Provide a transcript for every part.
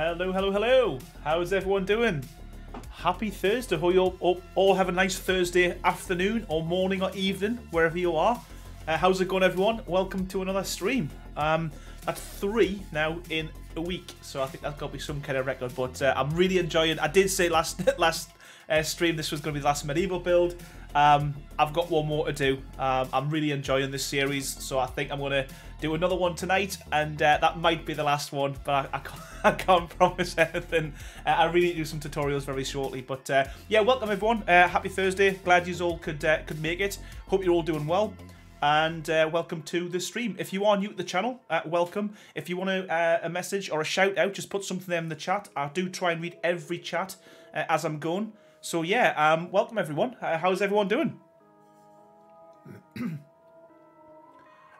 Hello, hello, hello. How's everyone doing? Happy Thursday. Hope you all, all, have a nice Thursday afternoon or morning or evening, wherever you are. Uh, how's it going, everyone? Welcome to another stream. Um, that's three now in a week, so I think that's got to be some kind of record. But uh, I'm really enjoying. I did say last last uh, stream this was going to be the last medieval build. Um, I've got one more to do. Um, I'm really enjoying this series, so I think I'm going to do another one tonight, and uh, that might be the last one, but I, I, can't, I can't, promise anything. Uh, I really do some tutorials very shortly, but uh, yeah, welcome everyone. Uh, happy Thursday. Glad you all could uh, could make it. Hope you're all doing well. And uh, welcome to the stream. If you are new to the channel, welcome. If you want a, a, message or a shout out, just put something there in the chat. I do try and read every chat as I'm going. So yeah, um, welcome everyone. how's everyone doing?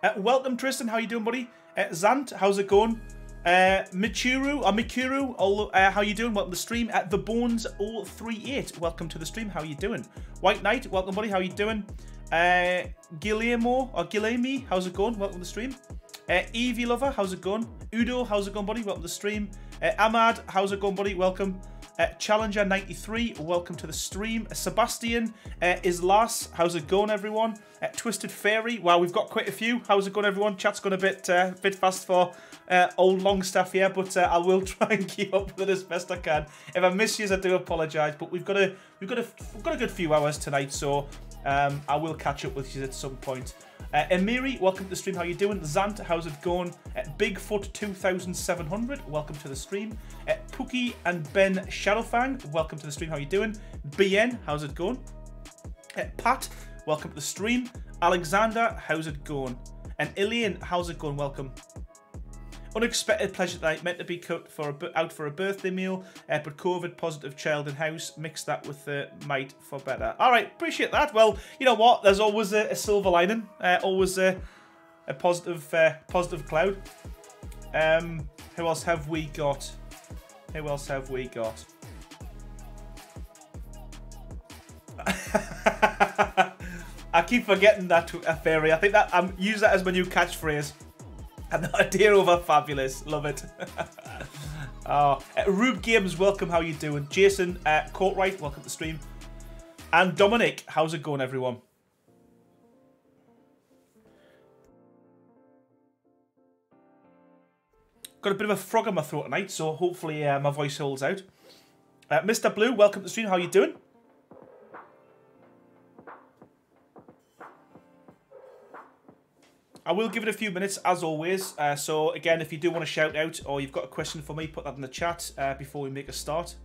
Uh, welcome, Tristan. How you doing, buddy? Uh, Zant, how's it going? Uh, Michuru, or Mikuru, all, uh, how you doing? Welcome to the stream. At The Bones 038, welcome to the stream. How you doing? White Knight, welcome, buddy. How you doing? Uh, Guillermo, or Guillermo, how's it going? Welcome to the stream. Uh, Evie Lover, how's it going? Udo, how's it going, buddy? Welcome to the stream. Uh, Ahmad, how's it going, buddy? Welcome. Uh, Challenger93, welcome to the stream. Sebastian uh, Islas, how's it going, everyone? Uh, Twisted Fairy, wow, we've got quite a few. How's it going, everyone? Chat's gone a bit uh, bit fast for uh, old Longstaff here, but uh, I will try and keep up with it as best I can. If I miss you, I do apologise, but we've got a we've got a we've got a good few hours tonight, so um, I will catch up with you at some point. Uh, Emiri, welcome to the stream. How are you doing? Zant, how's it going? Uh, Bigfoot 2700, welcome to the stream. Uh, Pookie and Ben Shadowfang, welcome to the stream. How you doing? BN, how's it going? Uh, Pat, welcome to the stream. Alexander, how's it going? And Ilian, how's it going? Welcome. Unexpected pleasure night meant to be cut for a, out for a birthday meal, uh, but COVID positive child in house. Mix that with the might for better. All right, appreciate that. Well, you know what? There's always a, a silver lining. Uh, always a, a positive uh, positive cloud. Um, who else have we got? Who else have we got? I keep forgetting that a fairy. I think that I'm use that as my new catchphrase. The idea over fabulous. Love it. oh, uh, Rube Games, welcome. How you doing? Jason uh, Courtwright, welcome to the stream. And Dominic, how's it going, everyone? Got a bit of a frog in my throat tonight, so hopefully uh, my voice holds out. Uh, Mr. Blue, welcome to the stream. How you doing? I will give it a few minutes as always. Uh, so again, if you do want to shout out or you've got a question for me, put that in the chat uh, before we make a start.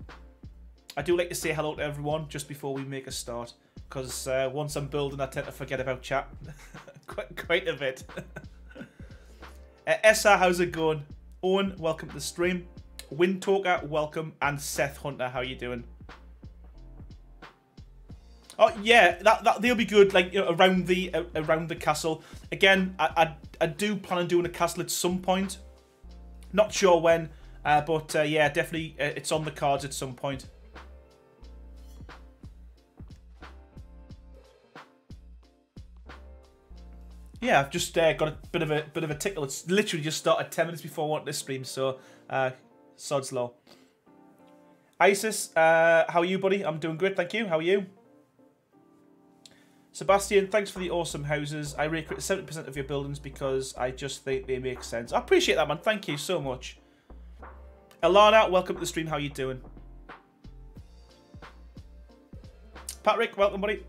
I do like to say hello to everyone just before we make a start because uh, once I'm building, I tend to forget about chat quite, quite a bit. uh, Essa, how's it going? Owen, welcome to the stream. Wind Talker, welcome, and Seth Hunter, how are you doing? Oh yeah, that, that they'll be good. Like you know, around the uh, around the castle. Again, I, I, I do plan on doing a castle at some point. Not sure when, uh, but uh, yeah, definitely uh, it's on the cards at some point. Yeah, I've just uh, got a bit of a bit of a tickle. It's literally just started ten minutes before I want this stream, so uh, sod's law. Isis, how are you, buddy? I'm doing good, thank you. How are you? Sebastian, thanks for the awesome houses. I rate 70% of your buildings because I just think they make sense. I appreciate that, man. Thank you so much. Alana, welcome to the stream. How you doing? Patrick, welcome, buddy.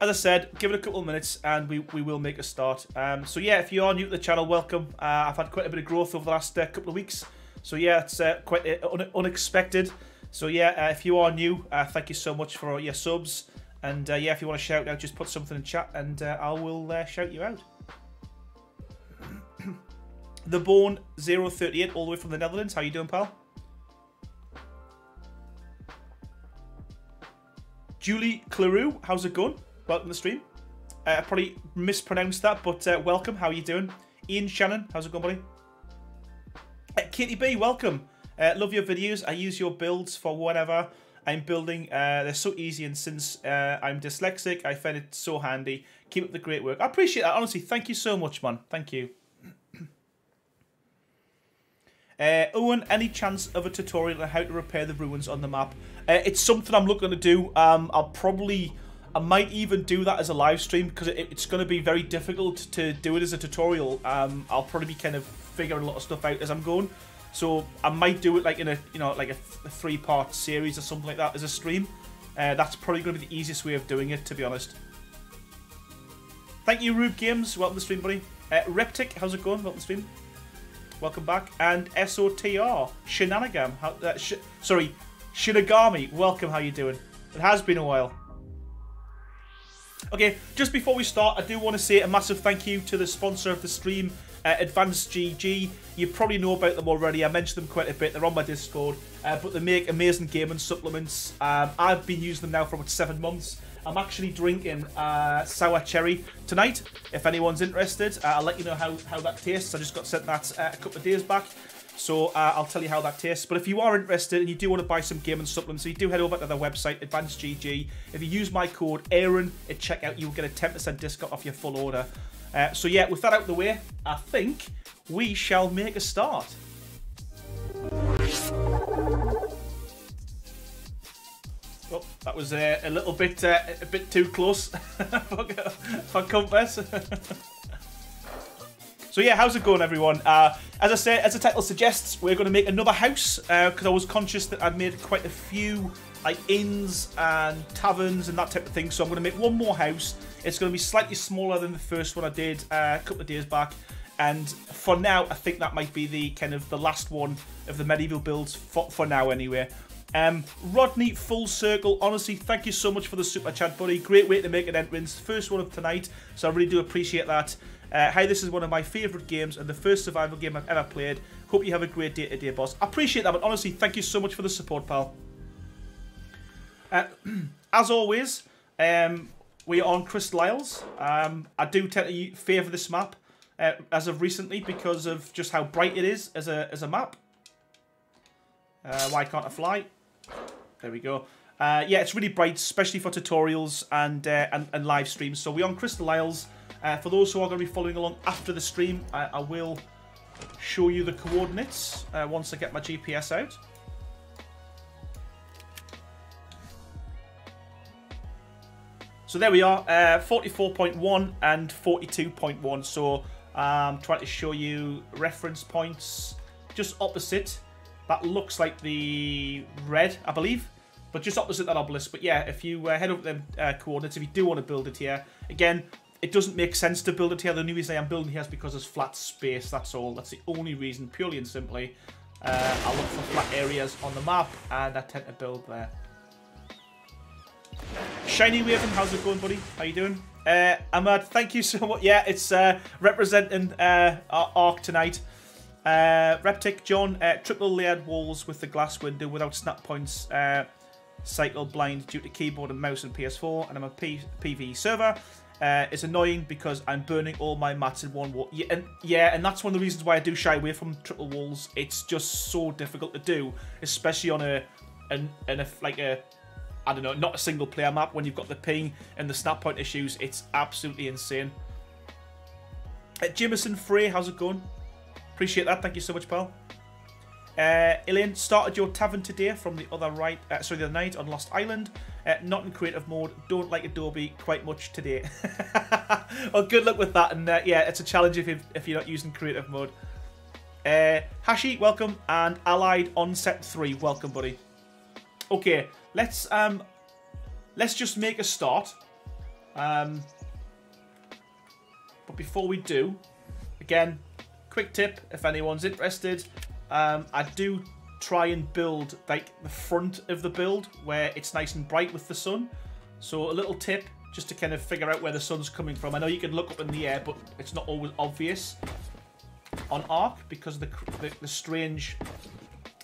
As I said, give it a couple of minutes and we, we will make a start. Um, so yeah, if you are new to the channel, welcome. Uh, I've had quite a bit of growth over the last uh, couple of weeks. So yeah, it's uh, quite uh, un unexpected. So yeah, uh, if you are new, uh, thank you so much for your subs. And uh, yeah, if you want to shout out, just put something in chat and uh, I will uh, shout you out. the Born 038, all the way from the Netherlands. How you doing, pal? Julie Claroux, how's it going? Welcome to the stream. Uh, I probably mispronounced that, but uh, welcome. How are you doing? Ian Shannon, how's it going, buddy? Uh, Katie B, welcome. Uh, love your videos. I use your builds for whatever. I'm building. Uh, they're so easy, and since uh, I'm dyslexic, I find it so handy. Keep up the great work. I appreciate that. Honestly, thank you so much, man. Thank you. Uh, Owen, any chance of a tutorial on how to repair the ruins on the map? Uh, it's something I'm looking to do. Um, I'll probably, I might even do that as a live stream because it, it's going to be very difficult to do it as a tutorial. Um, I'll probably be kind of figuring a lot of stuff out as I'm going. So I might do it like in a, you know, like a, a three-part series or something like that as a stream. Uh, that's probably going to be the easiest way of doing it, to be honest. Thank you, Rube Games. Welcome to the stream, buddy. Uh, Reptic, how's it going? Welcome to the stream. Welcome back. And SOTR, Shenanigam. How, uh, sh sorry, Shinigami. Welcome, how you doing? It has been a while. Okay, just before we start, I do want to say a massive thank you to the sponsor of the stream, uh, Advanced GG. You probably know about them already. I mentioned them quite a bit. They're on my Discord, uh, but they make amazing gaming supplements. Um, I've been using them now for about seven months. I'm actually drinking uh, sour cherry tonight. If anyone's interested, uh, I'll let you know how, how that tastes. I just got sent that uh, a couple of days back. So uh, I'll tell you how that tastes. But if you are interested and you do want to buy some gaming supplements, so you do head over to their website, Advanced GG. If you use my code Aaron at checkout, you'll get a 10% discount off your full order. Uh, so yeah, with that out the way, I think we shall make a start. Oh, that was uh, a little bit uh, a bit too close for, for compass. so yeah, how's it going, everyone? Uh, as I say, as the title suggests, we're going to make another house because uh, I was conscious that I'd made quite a few like inns and taverns and that type of thing. So I'm going to make one more house. It's going to be slightly smaller than the first one I did uh, a couple of days back. And for now, I think that might be the kind of the last one of the medieval builds for, for now anyway. Um, Rodney, full circle. Honestly, thank you so much for the super chat, buddy. Great way to make an entrance. First one of tonight, so I really do appreciate that. Uh, hi, this is one of my favourite games and the first survival game I've ever played. Hope you have a great day today, boss. I appreciate that, but honestly, thank you so much for the support, pal. Uh, as always, um, we are on Crystal Isles. Um, I do tend to favour this map uh, as of recently because of just how bright it is as a as a map. Uh, why can't I fly? There we go. Uh, yeah, it's really bright, especially for tutorials and, uh, and, and live streams. So we're on Crystal Isles. Uh, for those who are going to be following along after the stream, I, I will show you the coordinates uh, once I get my GPS out. So there we are, uh, 44.1 and 42.1. So I'm um, trying to show you reference points just opposite that looks like the red, I believe. But just opposite that obelisk. But yeah, if you uh, head over them uh, coordinates, if you do want to build it here, again, it doesn't make sense to build it here. The only reason I am building here is because there's flat space. That's all. That's the only reason, purely and simply. Uh, I look for flat areas on the map, and I tend to build there. Shiny Waven, how's it going, buddy? How you doing? Uh, Ahmad, thank you so much. Yeah, it's uh, representing uh, our Ark tonight. Uh, Reptic John, uh, triple layered walls with the glass window without snap points. Uh, cycle blind due to keyboard and mouse and PS4, and I'm a P PV server. Uh, it's annoying because I'm burning all my mats in one wall. Yeah and, yeah, and that's one of the reasons why I do shy away from triple walls. It's just so difficult to do, especially on a, an, an a like a, I don't know, not a single player map when you've got the ping and the snap point issues. It's absolutely insane. Uh, Jimison Frey, how's it going? Appreciate that. Thank you so much, pal. Uh, Elaine, started your tavern today from the other right, uh, sorry, the other night on Lost Island. Uh, not in creative mode. Don't like Adobe quite much today. well, good luck with that. And uh, yeah, it's a challenge if, if you're not using creative mode. Uh, Hashi, welcome. And Allied on set 3, welcome, buddy. Okay, let's um, let's just make a start. Um, but before we do, again, quick tip if anyone's interested. Um, I do try and build like the front of the build where it's nice and bright with the sun. So a little tip just to kind of figure out where the sun's coming from. I know you can look up in the air, but it's not always obvious on Ark because of the, the, the strange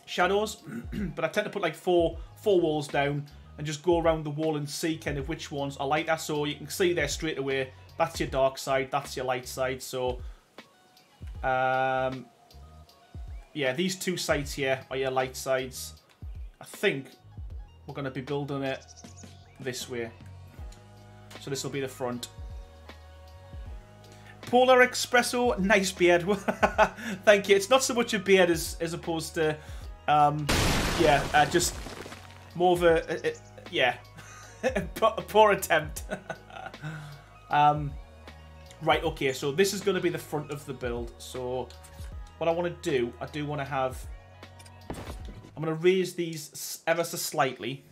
shadows. but I tend to put like four four walls down and just go around the wall and see kind of which ones are lighter. So you can see there straight away. That's your dark side. That's your light side. So um, yeah, these two sides here are your light sides. I think we're going to be building it this way. So this will be the front. Polar Espresso, nice beard. Thank you. It's not so much a beard as as opposed to, um, yeah, uh, just more of a, a, a yeah, a poor attempt. um, right. Okay. So this is going to be the front of the build. So what I want to do, I do want to have. I'm going to raise these ever so slightly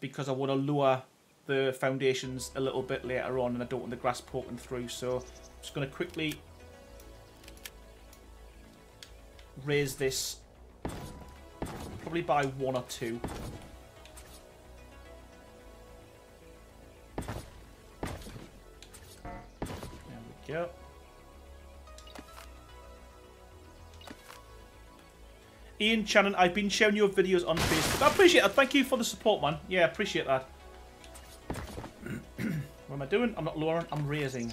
because I want to lower the foundations a little bit later on and I don't want the grass poking through. So I'm just going to quickly raise this probably by one or two. There we go. Ian Channon, I've been sharing your videos on Facebook. I appreciate it. Thank you for the support, man. Yeah, appreciate that. what am I doing? I'm not lowering, I'm raising.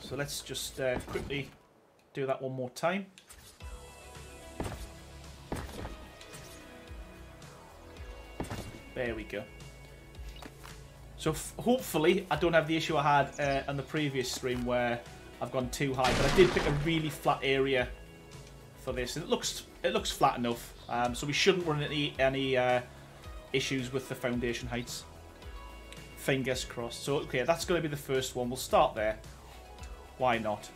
So let's just uh, quickly do that one more time. There we go. So hopefully I don't have the issue I had uh, on the previous stream where I've gone too high, but I did pick a really flat area for this, and it looks it looks flat enough. Um, so we shouldn't run any any uh, issues with the foundation heights. Fingers crossed. So okay, that's going to be the first one. We'll start there. Why not?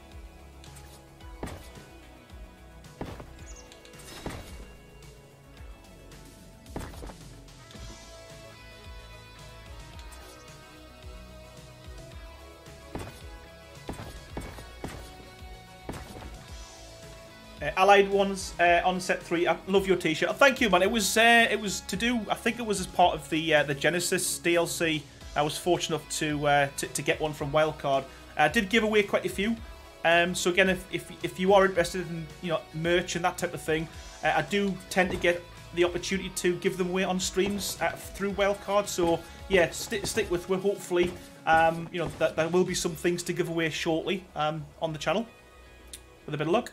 Allied ones uh, on set three. I love your T-shirt. Oh, thank you, man. It was uh, it was to do. I think it was as part of the uh, the Genesis DLC. I was fortunate enough to uh, to, to, get one from Wildcard. I did give away quite a few. Um, so again, if, if if you are interested in you know merch and that type of thing, uh, I do tend to get the opportunity to give them away on streams through Wildcard. So yeah, st stick with. We're hopefully um, you know that there will be some things to give away shortly um, on the channel with a bit of luck.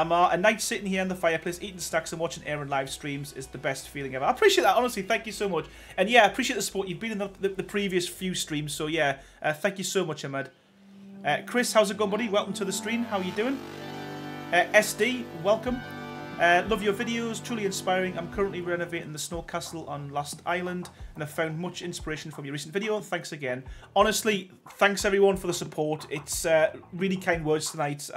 Uh, a night sitting here in the fireplace, eating snacks and watching Aaron live streams is the best feeling ever. I appreciate that, honestly. Thank you so much. And yeah, I appreciate the support. You've been in the, the, the previous few streams, so yeah, uh, thank you so much, Ahmed. Uh, Chris, how's it going, buddy? Welcome to the stream. How are you doing? Uh, SD, welcome. Uh, love your videos, truly inspiring. I'm currently renovating the snow castle on Lost Island and I've found much inspiration from your recent video. Thanks again. Honestly, thanks everyone for the support. It's uh, really kind words tonight.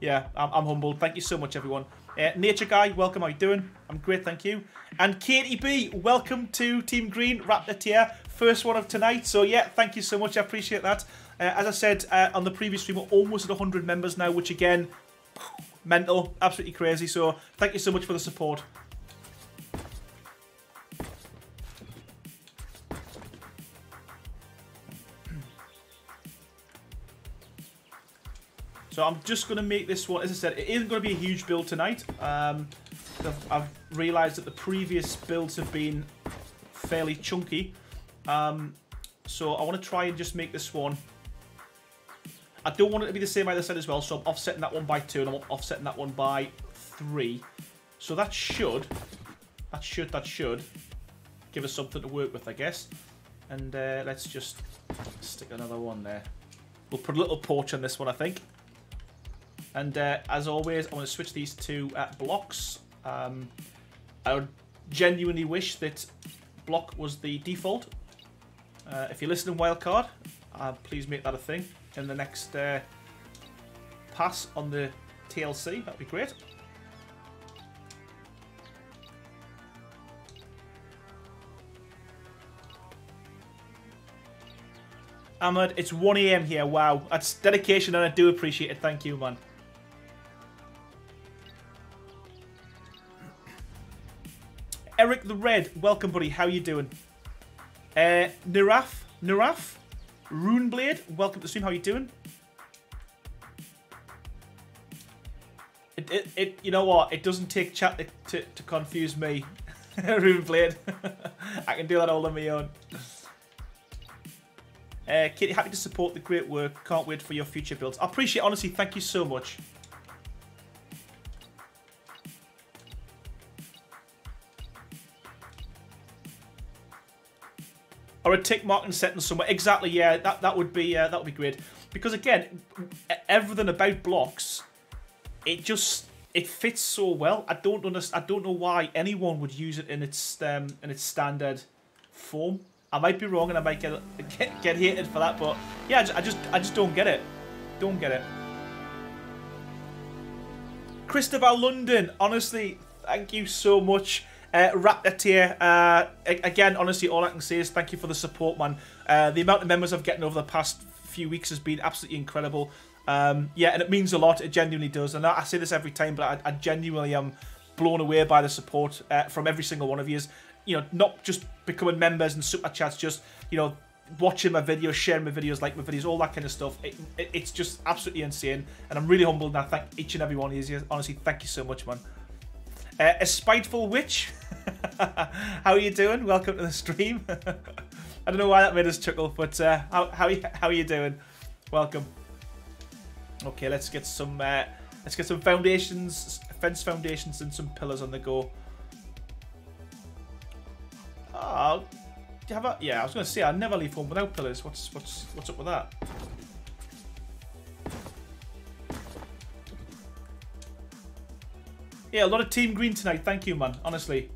Yeah, I'm, I'm, humbled. Thank you so much, everyone. Uh, Nature Guy, welcome. How you doing? I'm great, thank you. And Katie B, welcome to Team Green Raptor tier. First one of tonight. So yeah, thank you so much. I appreciate that. Uh, as I said uh, on the previous stream, we're almost at 100 members now, which again, mental, absolutely crazy. So thank you so much for the support. So I'm just going to make this one, as I said, it isn't going to be a huge build tonight. Um, I've, I've realised that the previous builds have been fairly chunky. Um, so I want to try and just make this one. I don't want it to be the same either side as well, so I'm offsetting that one by two and I'm offsetting that one by three. So that should, that should, that should give us something to work with, I guess. And uh, let's just stick another one there. We'll put a little porch on this one, I think. And uh, as always, I want to switch these two uh, blocks. Um, I genuinely wish that block was the default. Uh, if you're listening wildcard, uh, please make that a thing in the next uh, pass on the TLC. That'd be great. Ahmed, it's 1am here. Wow, that's dedication and I do appreciate it. Thank you, man. Eric the Red, welcome, buddy. How you doing? Uh, Niraf, Niraf, Runeblade, welcome to the stream. How you doing? It, it, it, you know what? It doesn't take chat to, to, to confuse me. Runeblade. I can do that all on my own. Uh, Kitty, happy to support the great work. Can't wait for your future builds. I appreciate honestly. Thank you so much. Or a tick mark and setting somewhere. Exactly, yeah, that that would be uh, that would be great. Because again, everything about blocks, it just it fits so well. I don't understand. I don't know why anyone would use it in its um, in its standard form. I might be wrong, and I might get get, get hated for that. But yeah, I just I just don't get it. Don't get it. Christopher London, honestly, thank you so much. Uh, Raptor uh, again, honestly, all I can say is thank you for the support, man. Uh, the amount of members I've gotten over the past few weeks has been absolutely incredible. Um, yeah, and it means a lot. It genuinely does. And I, say this every time, but I, I genuinely am blown away by the support uh, from every single one of you. You know, not just becoming members and super chats, just you know, watching my videos, sharing my videos, like my videos, all that kind of stuff. It, it, it's just absolutely insane, and I'm really humbled. And I thank each and every one of you. Honestly, thank you so much, man. Uh, a spiteful witch, how are you doing? Welcome to the stream. I don't know why that made us chuckle, but uh, how how how are you doing? Welcome. Okay, let's get some uh, let's get some foundations, fence foundations, and some pillars on the go. Oh, do you have a, yeah, I was going to say I never leave home without pillars. What's what's what's up with that? Yeah, a lot of team green tonight. Thank you, man. Honestly.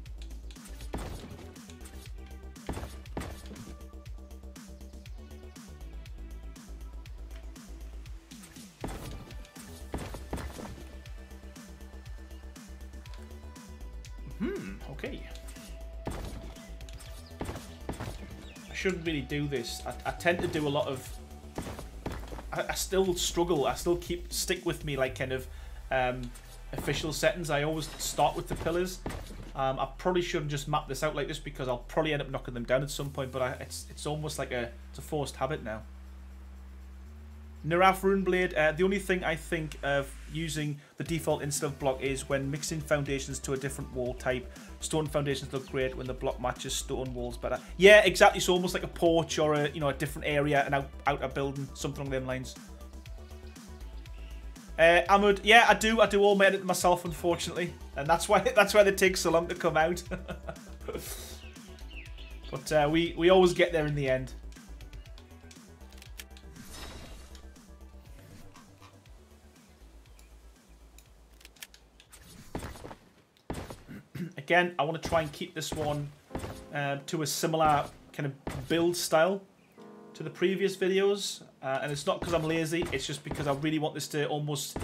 Hmm, okay. I shouldn't really do this. I, I tend to do a lot of... I, I, still struggle. I still keep stick with me like kind of um, official settings. I always start with the pillars. Um, I probably shouldn't just map this out like this because I'll probably end up knocking them down at some point. But I, it's it's almost like a it's a forced habit now. Naraf Runeblade, uh, the only thing I think of using the default instead of block is when mixing foundations to a different wall type. Stone foundations look great when the block matches stone walls better. Yeah, exactly. So almost like a porch or a you know a different area, an out, outer building, something along them lines. Uh, Ahmed, yeah, I do. I do all my edit myself, unfortunately, and that's why that's why they take so long to come out. but uh, we we always get there in the end. Again, I want to try and keep this one uh, to a similar kind of build style to the previous videos. Uh, and it's not because I'm lazy, it's just because I really want this to almost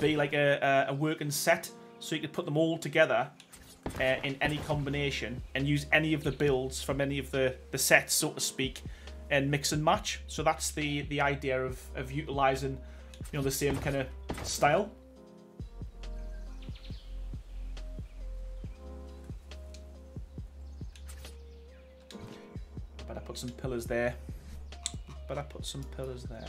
be like a, a working set. So you could put them all together uh, in any combination and use any of the builds from any of the, the sets, so to speak, and mix and match. So that's the, the idea of, of utilizing you know, the same kind of style. Better put some pillars there. But I put some pillars there.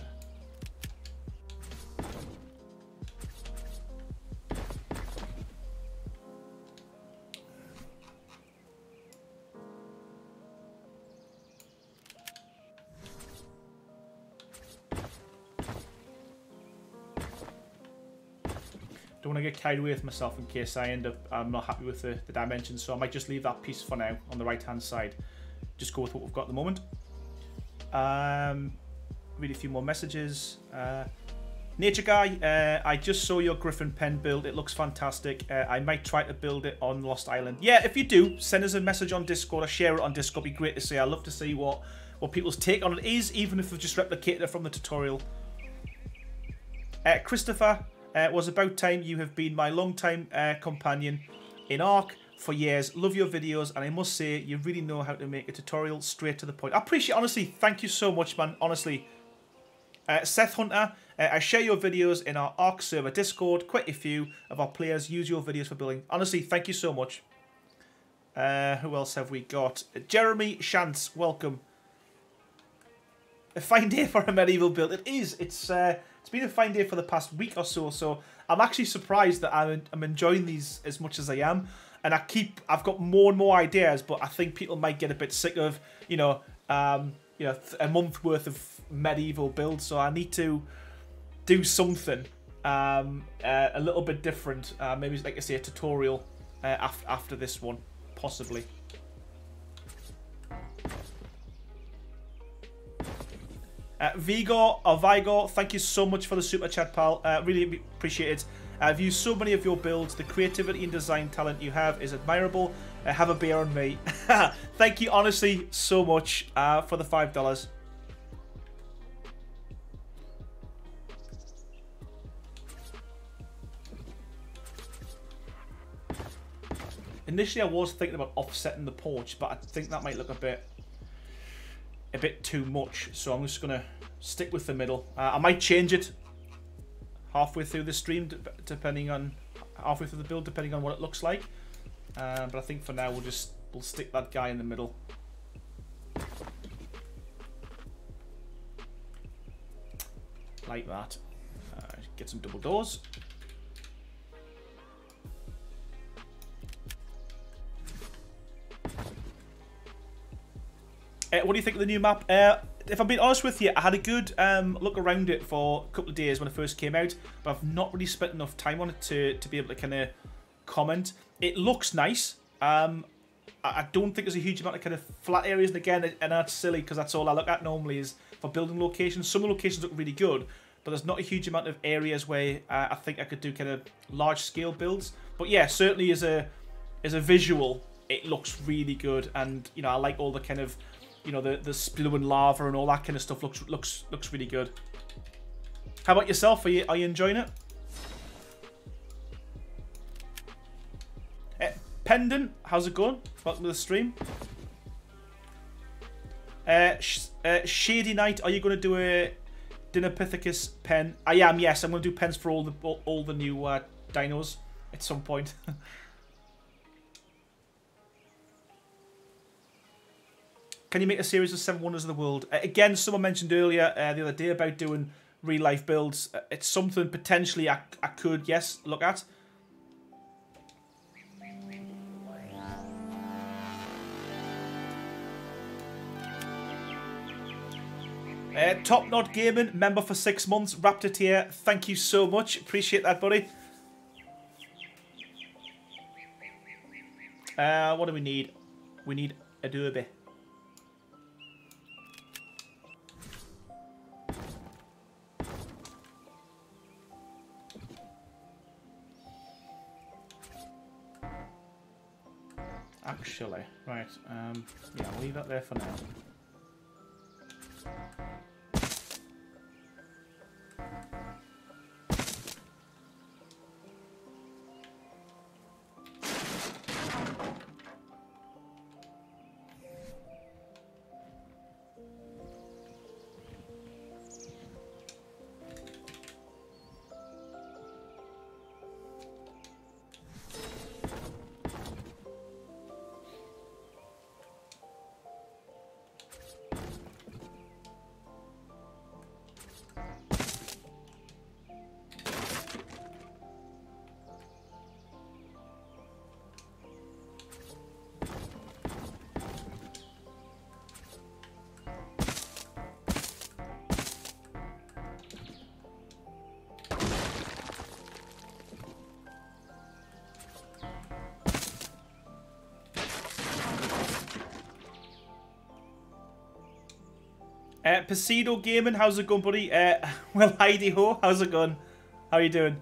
don't want to get carried away with myself in case I end up I'm not happy with the, the dimensions so I might just leave that piece for now on the right hand side just go with what we've got at the moment. Um, read a few more messages. Uh, Nature Guy, uh, I just saw your Griffin pen build. It looks fantastic. Uh, I might try to build it on Lost Island. Yeah, if you do, send us a message on Discord or share it on Discord. It'd be great to see. I'd love to see what, what people's take on it is, even if they've just replicated it from the tutorial. Uh, Christopher, uh, was about time you have been my long-time uh, companion in Ark for years. Love your videos, and I must say, you really know how to make a tutorial straight to the point. I appreciate, honestly, thank you so much, man. Honestly, uh, Seth Hunter, uh, I share your videos in our Ark server Discord. Quite a few of our players use your videos for building. Honestly, thank you so much. Uh, who else have we got? Jeremy Shantz, welcome. A fine day for a medieval build. It is. It's uh, it's been a fine day for the past week or so. So I'm actually surprised that I'm, I'm enjoying these as much as I am and I keep I've got more and more ideas, but I think people might get a bit sick of you know um, you know a month worth of medieval builds. So I need to do something um, uh, a little bit different. Uh, maybe like I say a tutorial uh, after after this one, possibly. Uh, Vigor or Vigor, thank you so much for the super chat, pal. Uh, really appreciate it. I've used so many of your builds. The creativity and design talent you have is admirable. Uh, have a beer on me. thank you, honestly, so much uh, for the five dollars. Initially, I was thinking about offsetting the porch, but I think that might look a bit a bit too much. So I'm just going to stick with the middle. Uh, I might change it halfway through the stream, depending on halfway through the build, depending on what it looks like. Uh, but I think for now we'll just we'll stick that guy in the middle. Like that. Uh, get some double doors. Uh, what do you think of the new map? If I'm being honest with you, I had a good um, look around it for a couple of days when it first came out, but I've not really spent enough time on it to, to be able to kind of comment. It looks nice. Um, I don't think there's a huge amount of kind of flat areas, and again, and that's silly because that's all I look at normally is for building locations. Some locations look really good, but there's not a huge amount of areas where uh, I think I could do kind of large scale builds. But yeah, certainly as a as a visual, it looks really good, and you know I like all the kind of you know, the, the spewing lava and all that kind of stuff looks looks looks really good. How about yourself? Are you, are you enjoying it? Uh, Pendant, how's it going? Welcome to the stream. Uh, sh uh, Shady Night, are you going to do a Dinopithecus pen? I am, yes. I'm going to do pens for all the all, all the new uh, dinos at some point. Can you make a series of Seven Wonders of the World? Uh, again, someone mentioned earlier uh, the other day about doing real life builds. Uh, it's something potentially I, I could, yes, look at. Uh, Top Knot Gaming, member for six months, Raptor tier. Thank you so much. Appreciate that, buddy. Uh, what do we need? We need Adobe. Actually, right, um, yeah, I'll leave that there for now. Uh, Gaming, how's it going, buddy? Uh, well, Heidi Ho, how's it going? How are you doing?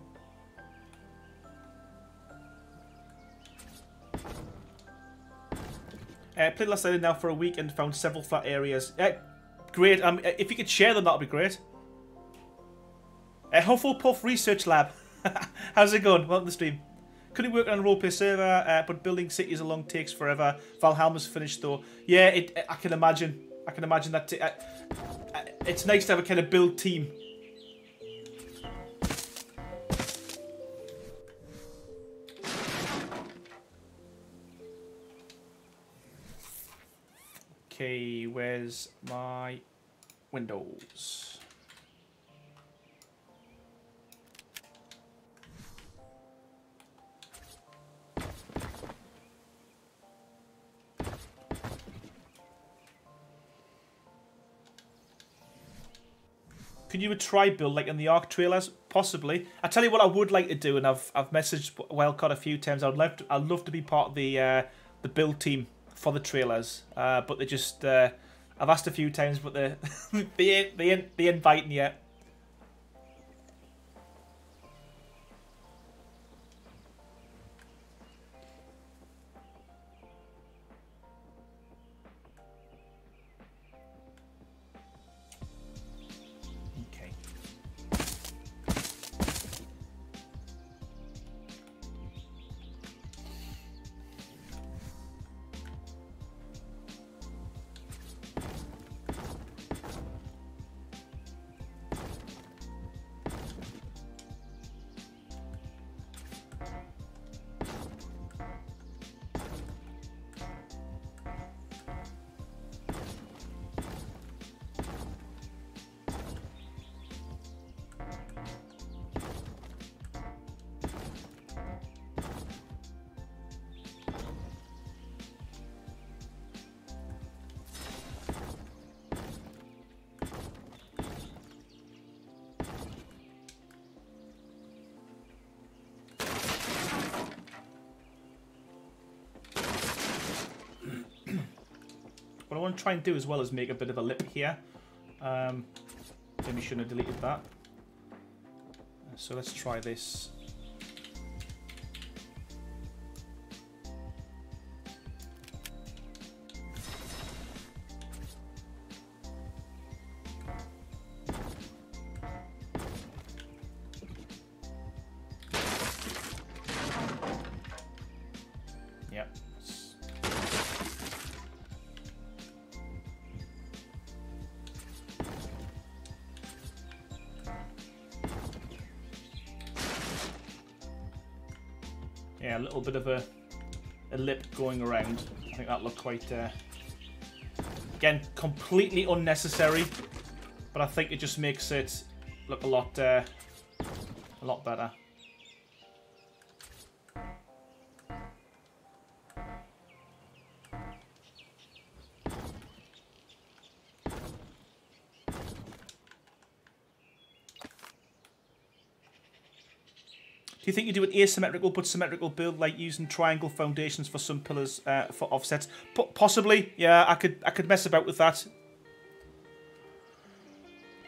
Uh, played last night now for a week and found several flat areas. Uh, great. Um, if you could share them, that would be great. Uh, Hufflepuff Research Lab. how's it going? Welcome to the stream. Couldn't work on a roleplay server, uh, but building cities along takes forever. Valhama's finished though. Yeah, it, I can imagine. I can imagine that. It's nice to have a kind of build team. Okay, where's my windows? Could you try build like in the Ark trailers? Possibly. I tell you what, I would like to do, and I've I've messaged Wildcard a few times. I'd love to, I'd love to be part of the uh, the build team for the trailers, uh, but they just uh, I've asked a few times, but they they ain't they ain't they ain't biting yet. Try and do as well is make a bit of a lip here. Um, maybe shouldn't have deleted that. So let's try this. Little bit of a, a lip going around. I think that looked quite, uh, again, completely unnecessary, but I think it just makes it look a lot, uh, a lot better. Do an asymmetrical but symmetrical build, like using triangle foundations for some pillars uh, for offsets? P- possibly, yeah. I could I could mess about with that.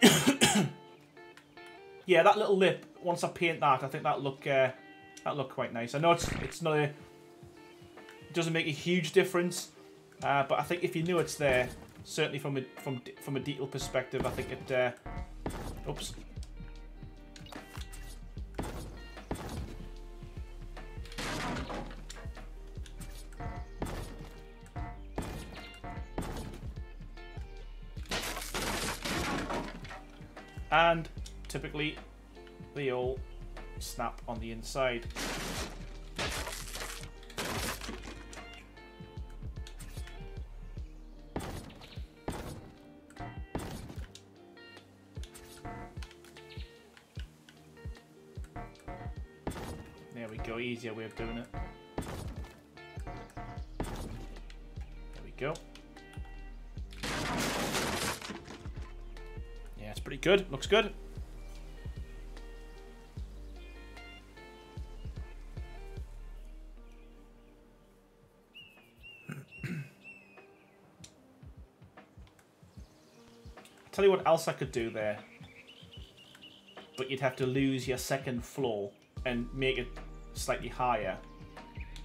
yeah, that little lip. Once I paint that, I think that look uh, that look quite nice. I know it's it's not a it doesn't make a huge difference, uh, but I think if you knew it's there, certainly from a from from a detail perspective, I think it. Uh, oops. They all snap on the inside. There we go, easier way of doing it. There we go. Yeah, it's pretty good. Looks good. Else I could do there. But you'd have to lose your second floor and make it slightly higher.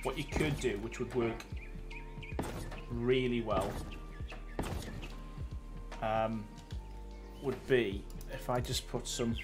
What you could do, which would work really well, um, would be if I just put some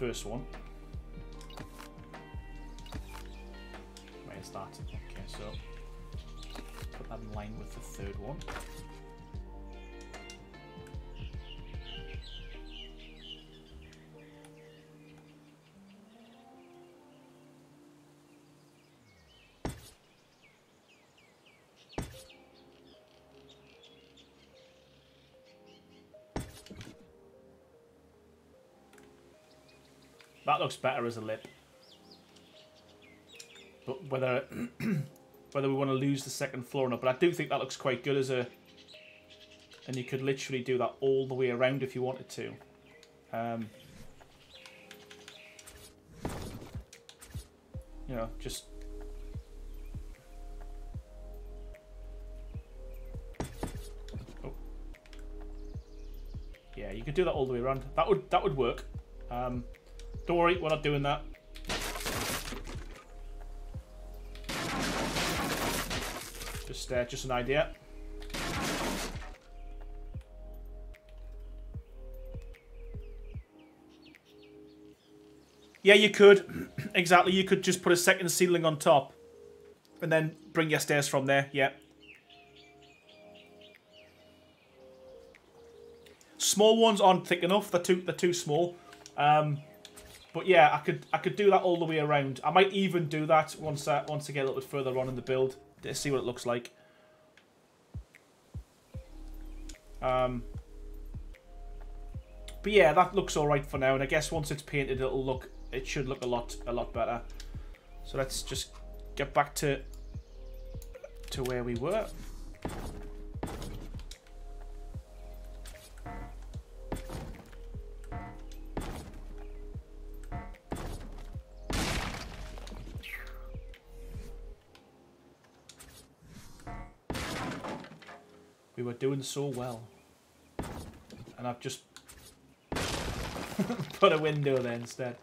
first one. Looks better as a lip. But whether whether we want to lose the second floor or not, but I do think that looks quite good as a... And you could literally do that all the way around if you wanted to. Um, you know, just oh. Yeah, you could do that all the way around. That would that would work. Um, don't worry, we're not doing that. Just uh, just an idea. Yeah, you could. exactly, you could just put a second ceiling on top. And then bring your stairs from there, yeah. Small ones aren't thick enough, they're too, they're too small. Um, but yeah, I could I could do that all the way around. I might even do that once I, once I get a little bit further on in the build. To see what it looks like. Um, but yeah, that looks alright for now. And I guess once it's painted, it'll look it should look a lot a lot better. So let's just get back to to where we were. We were doing so well. And I've just put a window there instead.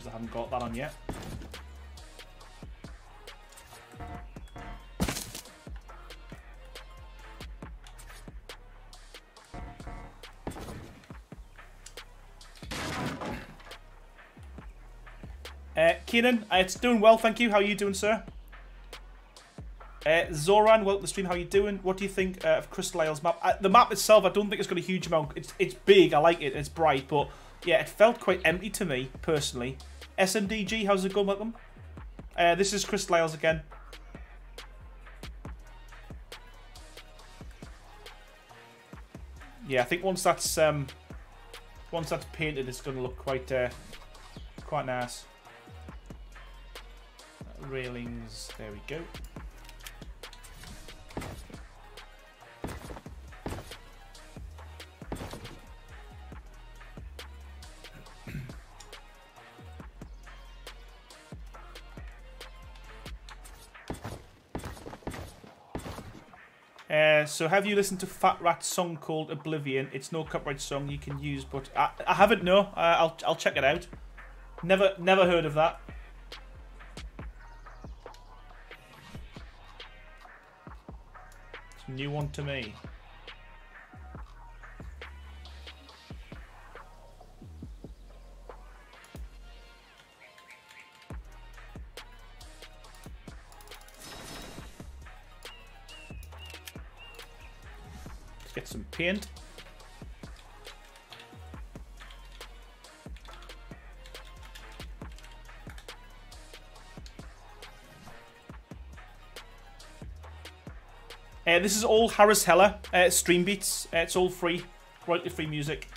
Because I haven't got that on yet. Uh, Keenan, uh, it's doing well, thank you. How are you doing, sir? Uh, Zoran, welcome to the stream. How are you doing? What do you think uh, of Crystal Isles map? Uh, the map itself, I don't think it's got a huge amount. It's it's big. I like it. It's bright, but yeah, it felt quite empty to me, personally. SMDG, how's it going, welcome? Uh, this is Crystal Isles again. Yeah, I think once that's um, once that's painted, it's going to look quite uh, quite nice. railings, there we go. So have you listened to Fat Rat's song called Oblivion? It's no copyright song you can use, but I, I haven't. No, uh, I'll I'll check it out. Never never heard of that. It's a new one to me. Paint. Uh, this is all Harris Heller uh, stream beats. Uh, it's all free, royalty free music.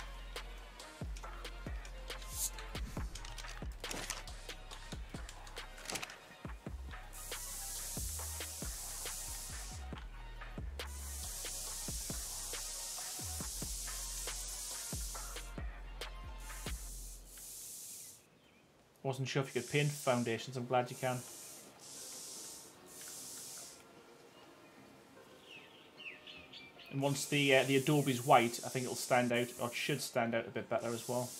Wasn't sure if you could paint foundations. I'm glad you can. And once the uh, the Adobe's white, I think it'll stand out, or it should stand out a bit better as well.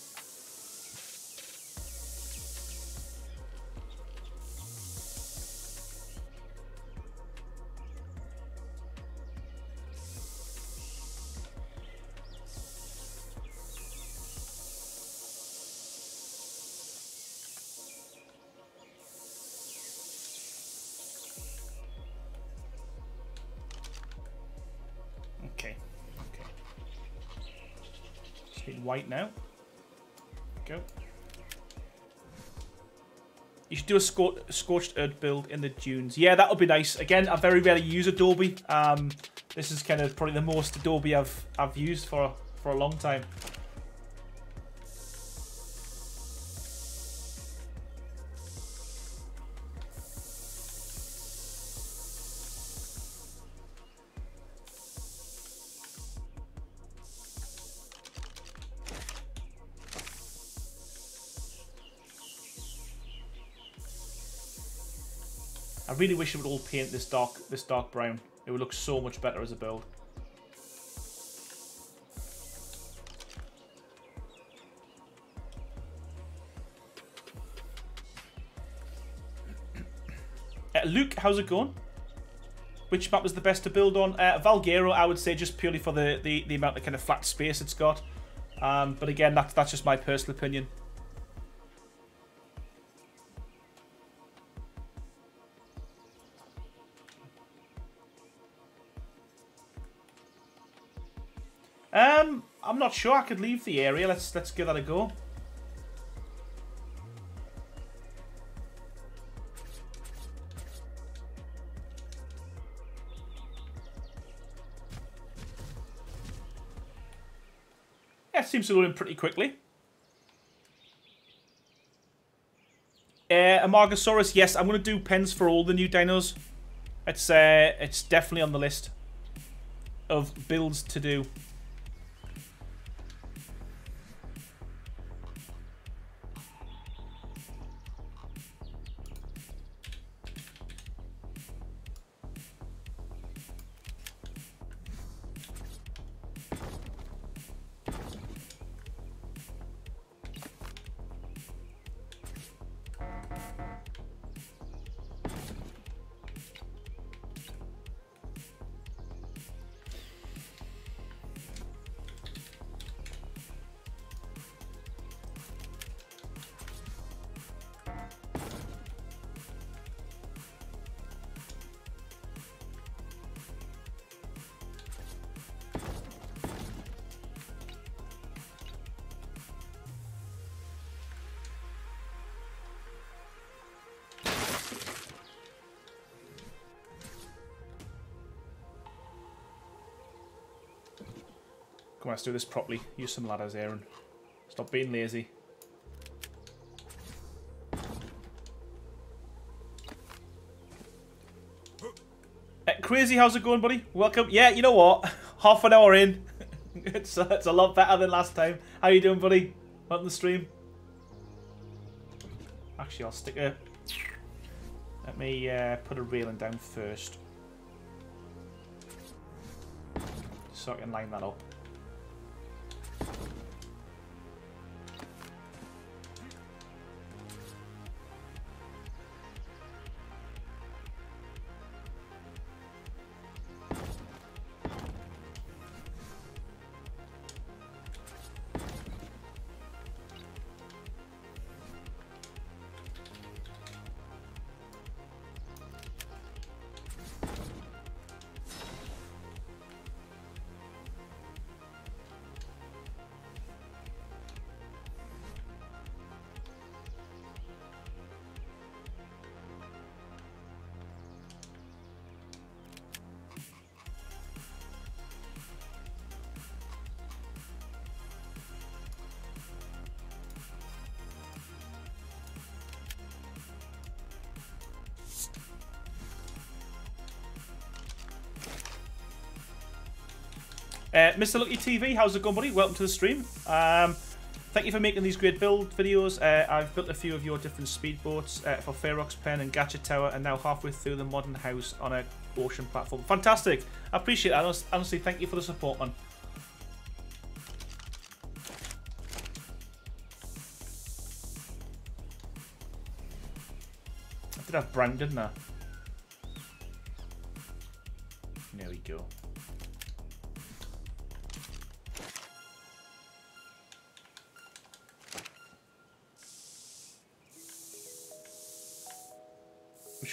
White now. Go. You should do a scor scorched earth build in the dunes. Yeah, that would be nice. Again, I very rarely use Adobe. Um, this is kind of probably the most Adobe I've I've used for for a long time. Really wish it would all paint this dark this dark brown. It would look so much better as a build. Uh, Luke, how's it going? Which map was the best to build on? Uh, Valguero, I would say, just purely for the, the, the amount of kind of flat space it's got. Um, but again, that's just my personal opinion. Sure. I could leave the area. Let's let's give that a go. Yeah, it seems to go in pretty quickly. Uh, Amargasaurus, yes, I'm going to do pens for all the new dinos. It's uh, it's definitely on the list of builds to do. Come on, let's do this properly. Use some ladders, Aaron. Stop being lazy. Uh, crazy, how's it going, buddy? Welcome. Yeah, you know what? Half an hour in. it's, uh, it's a lot better than last time. How you doing, buddy? On the stream? Actually, I'll stick a... Let me uh, put a railing down first. So I can line that up. Mr. Lucky TV, how's it going, buddy? Welcome to the stream. Um, thank you for making these great build videos. Uh, I've built a few of your different speedboats uh, for Ferox Pen and Gacha Tower, and now halfway through the modern house on a ocean platform. Fantastic! I appreciate it. Honestly, thank you for the support, man. I did have Brandon? There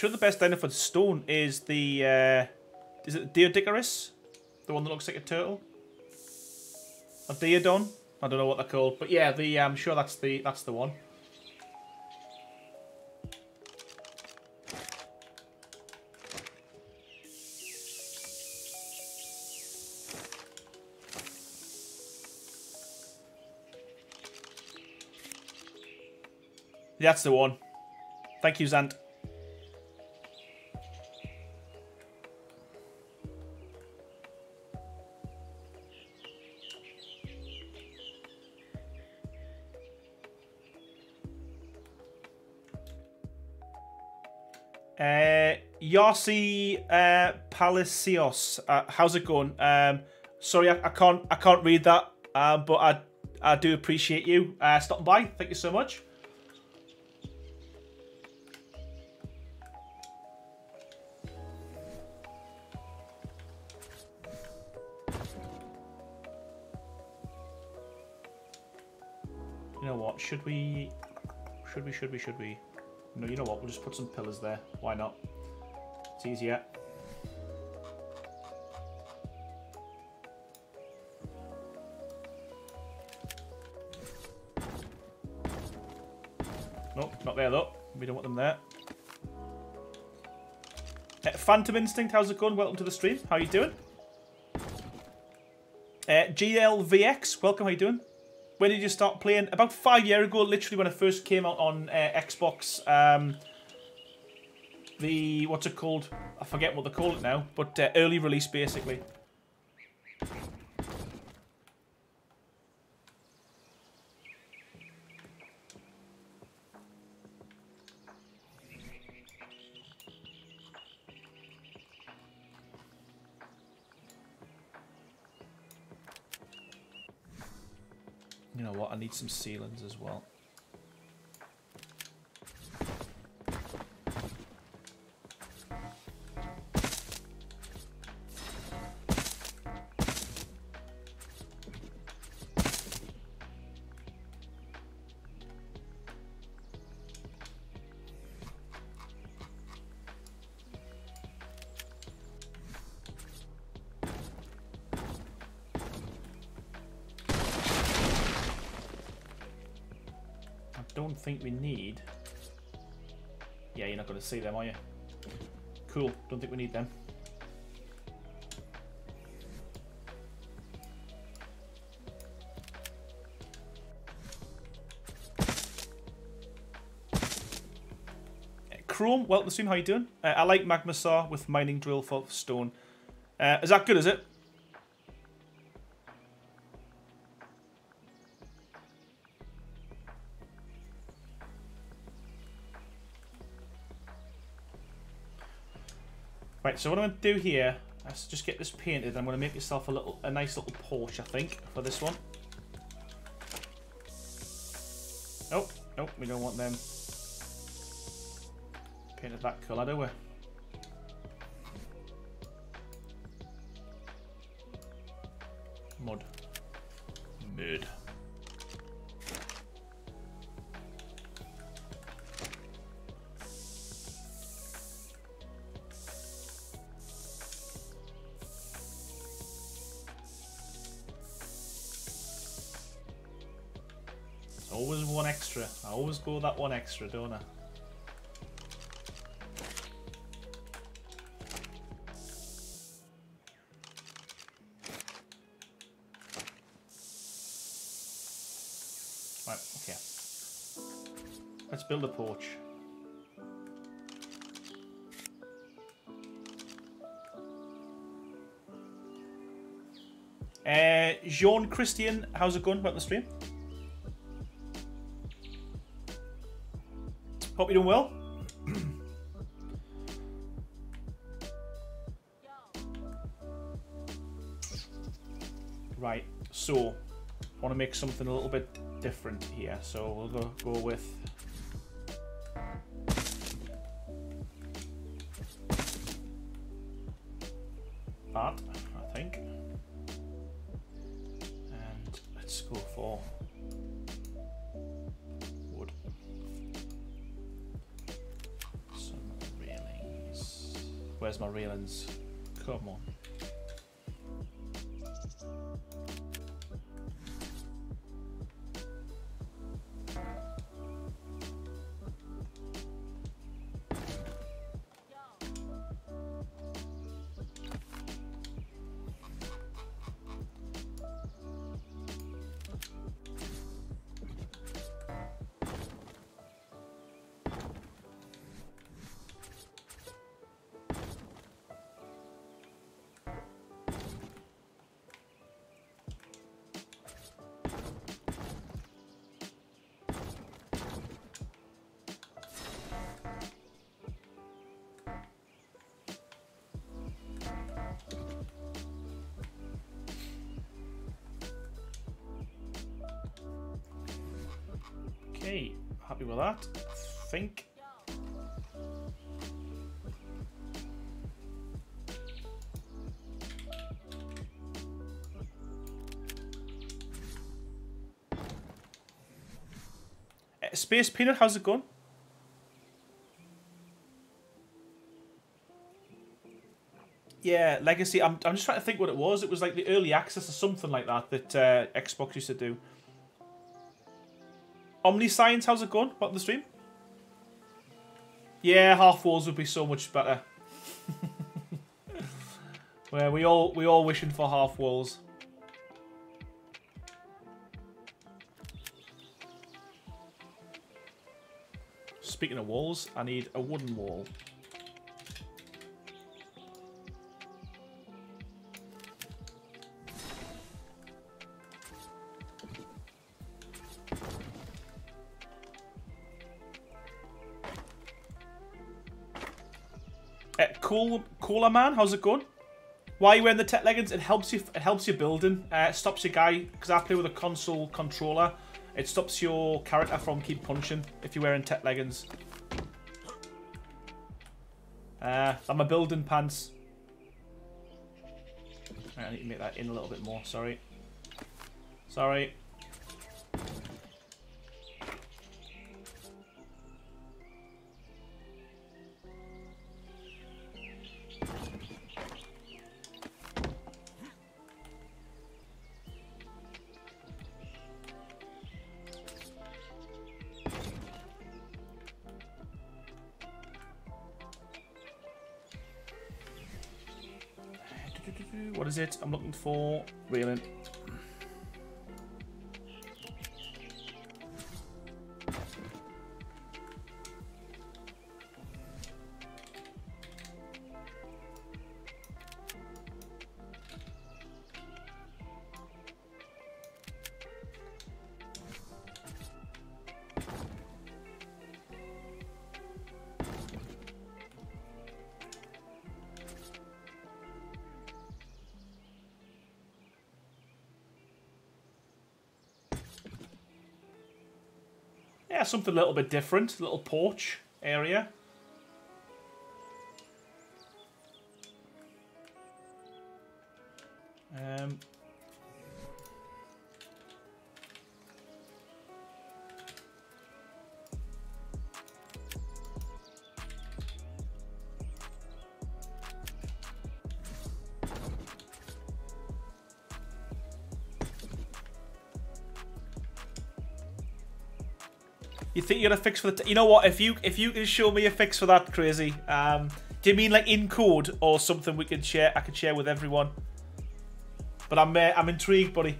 sure the best dino for stone is the, uh, is it Doedicurus? The one that looks like a turtle? A Deodon? I don't know what they're called, but yeah, the I'm sure that's the that's the one. That's the one. Thank you, Zant. Uh, Palacios, uh, how's it going? Um, sorry, I, I, can't I can't read that, uh, but I I do appreciate you uh, stopping by. Thank you so much. You know what? Should we? Should we? Should we? Should we? No, you know what? We'll just put some pillars there. Why not? It's easier. Nope, not there though. We don't want them there. Uh, Phantom Instinct, how's it going? Welcome to the stream. How you doing? Uh, GLVX, welcome. How you doing? When did you start playing? About five years ago, literally when I first came out on uh, Xbox. Um, the what's it called? I forget what they call it now, but uh, early release basically. You know what? I need some ceilings as well. See them, are you? Cool, don't think we need them. Chrome, welcome to stream, how you doing? Uh, I like Magmasaur with mining drill for stone. Uh, is that good, is it? Right, so what I'm going to do here, let's just get this painted. I'm going to make yourself a little, a nice little porch, I think, for this one. Nope, nope, we don't want them painted that colour, do we? Mud. Mud. Always go that one extra, don't I? Right, okay. Let's build a porch. Uh, Jean Christian, how's it going about the stream? Hope you're doing well. right, so I want to make something a little bit different here. So we'll go go with Space Peanut, how's it going? Yeah, Legacy. I'm, I'm just trying to think what it was. It was like the early access or something like that that uh, Xbox used to do. Omniscience, how's it going? What the stream? Yeah, half walls would be so much better. Where we all we all wishing for half walls. Speaking of walls, I need a wooden wall. Uh, cool, cooler man, how's it going? Why are you wearing the tech leggings? It helps you. It helps your building. Uh, stops your guy because I play with a console controller. It stops your character from keep punching if you're wearing tech leggings. Uh, I'm a building pants. Right, I need to make that in a little bit more. Sorry. Sorry. It? I'm looking for railing. Something a little bit different. Little porch area. You think you're gonna fix for the? you know what? If you if you can show me a fix for that, crazy. Um, do you mean like in code or something we can share? I can share with everyone. But I'm uh, I'm intrigued, buddy.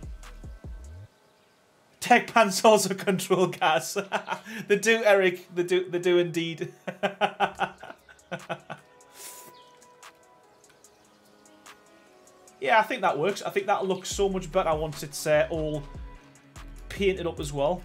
Tech pants also control gas. they do, Eric. They do. They do indeed. yeah, I think that works. I think that looks so much better once it's uh, all painted up as well.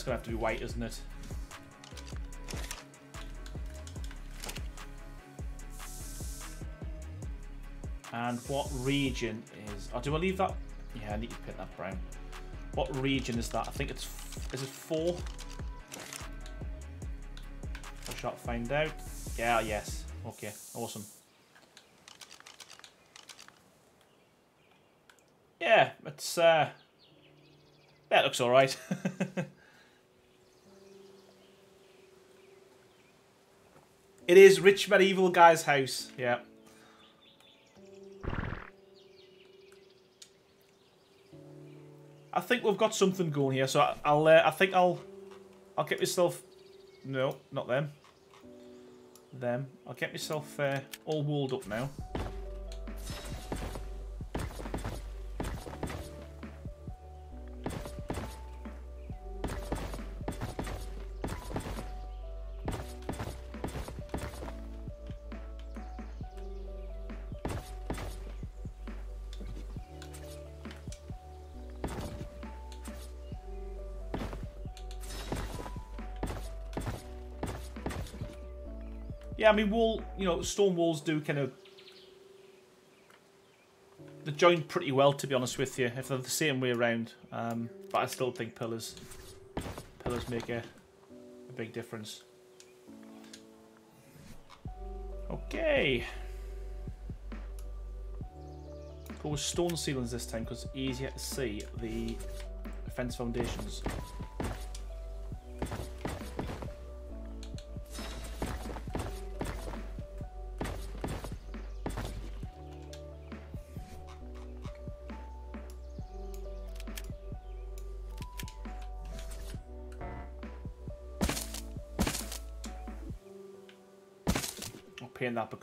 That's going to have to be white, isn't it? And what region is... Oh, do I leave that? Yeah, I need to pick that brown. What region is that? I think it's... Is it four? I shall find out. Yeah, yes. Okay, awesome. Yeah, it's... Uh, it looks alright. It is Rich Medieval Guy's house. Yeah. I think we've got something going here, so I'll. Uh, I think I'll. I'll get myself. No, not them. them. I'll get myself uh, all walled up now. Yeah, I mean, wall, you know, stone walls do kind of they join pretty well, to be honest with you, if they're the same way around. Um, but I still think pillars pillars make a, a big difference. Okay. Go with stone ceilings this time because it's easier to see the fence foundations.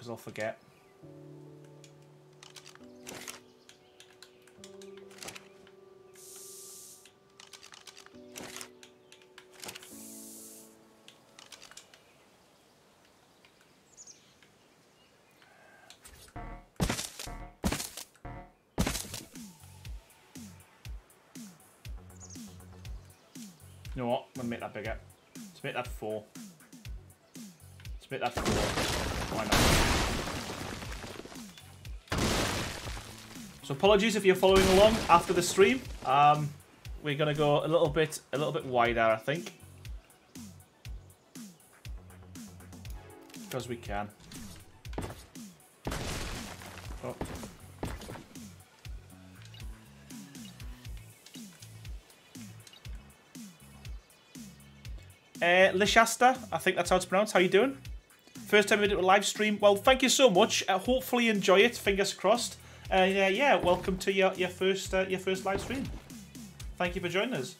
Because I'll forget. You know what? I'm gonna make that bigger. Let's make that four. Let's make that four. So apologies if you're following along after the stream. Um, we're gonna go a little bit, a little bit wider, I think, because we can. Oh. Uh, Lishasta, I think that's how it's pronounced. How you doing? First time we do a live stream. Well, thank you so much. Uh, hopefully you enjoy it. Fingers crossed. Uh, yeah, yeah, welcome to your your first uh, your first live stream. Thank you for joining us.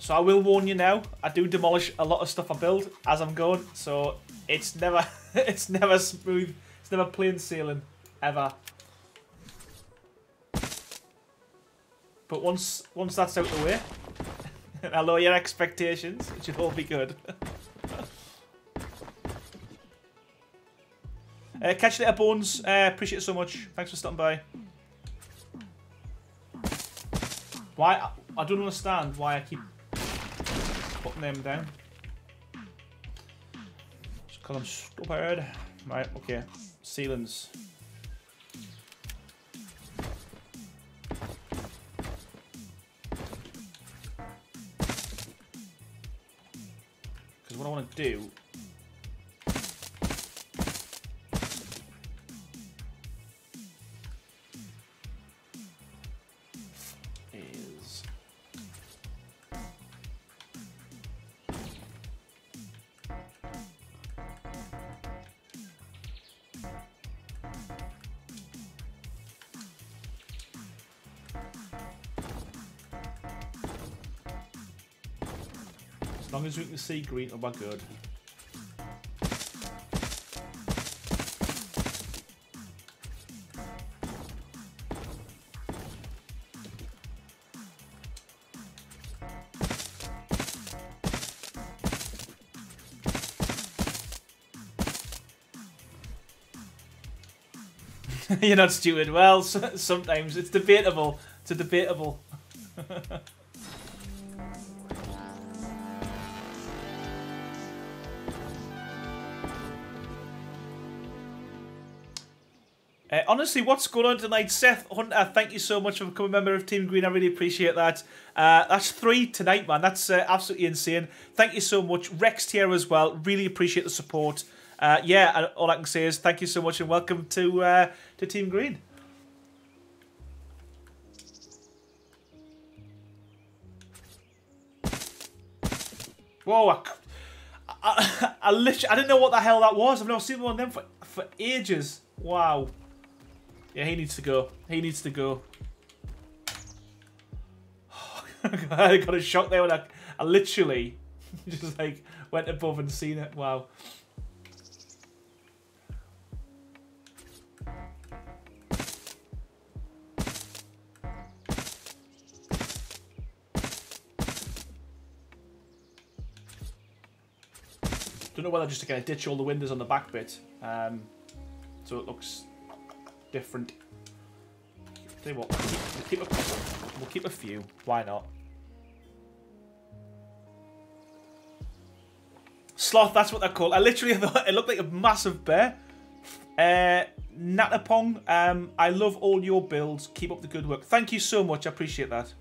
So I will warn you now. I do demolish a lot of stuff I build as I'm going. So it's never it's never smooth. It's never plain sailing ever. But once once that's out of the way, I lower your expectations. It should all be good. uh, catch you later, Bones. Uh, appreciate it so much. Thanks for stopping by. Why? I don't understand why I keep putting them down. Just because I'm stupid. Right, okay. Ceilings. What I long as we can see green, oh my. You're not stupid. Well, sometimes it's debatable. It's a debatable. Honestly, what's going on tonight? Seth Hunter, thank you so much for becoming a member of Team Green. I really appreciate that. Uh, that's three tonight, man. That's uh, absolutely insane. Thank you so much. Rex here as well. Really appreciate the support. Uh, yeah, all I can say is thank you so much and welcome to uh, to Team Green. Whoa, I, I, I, literally, I didn't know what the hell that was. I've never seen one of them for, for ages. Wow. Yeah, he needs to go. He needs to go. I got a shock there when I, I literally just like went above and seen it. Wow. Don't know whether just to kind of ditch all the windows on the back bit, um, so it looks different. Tell you what, we'll keep, a, we'll keep a few. Why not? Sloth, that's what they're called. I literally thought it looked like a massive bear. Uh, Natapong, um, I love all your builds. Keep up the good work. Thank you so much. I appreciate that.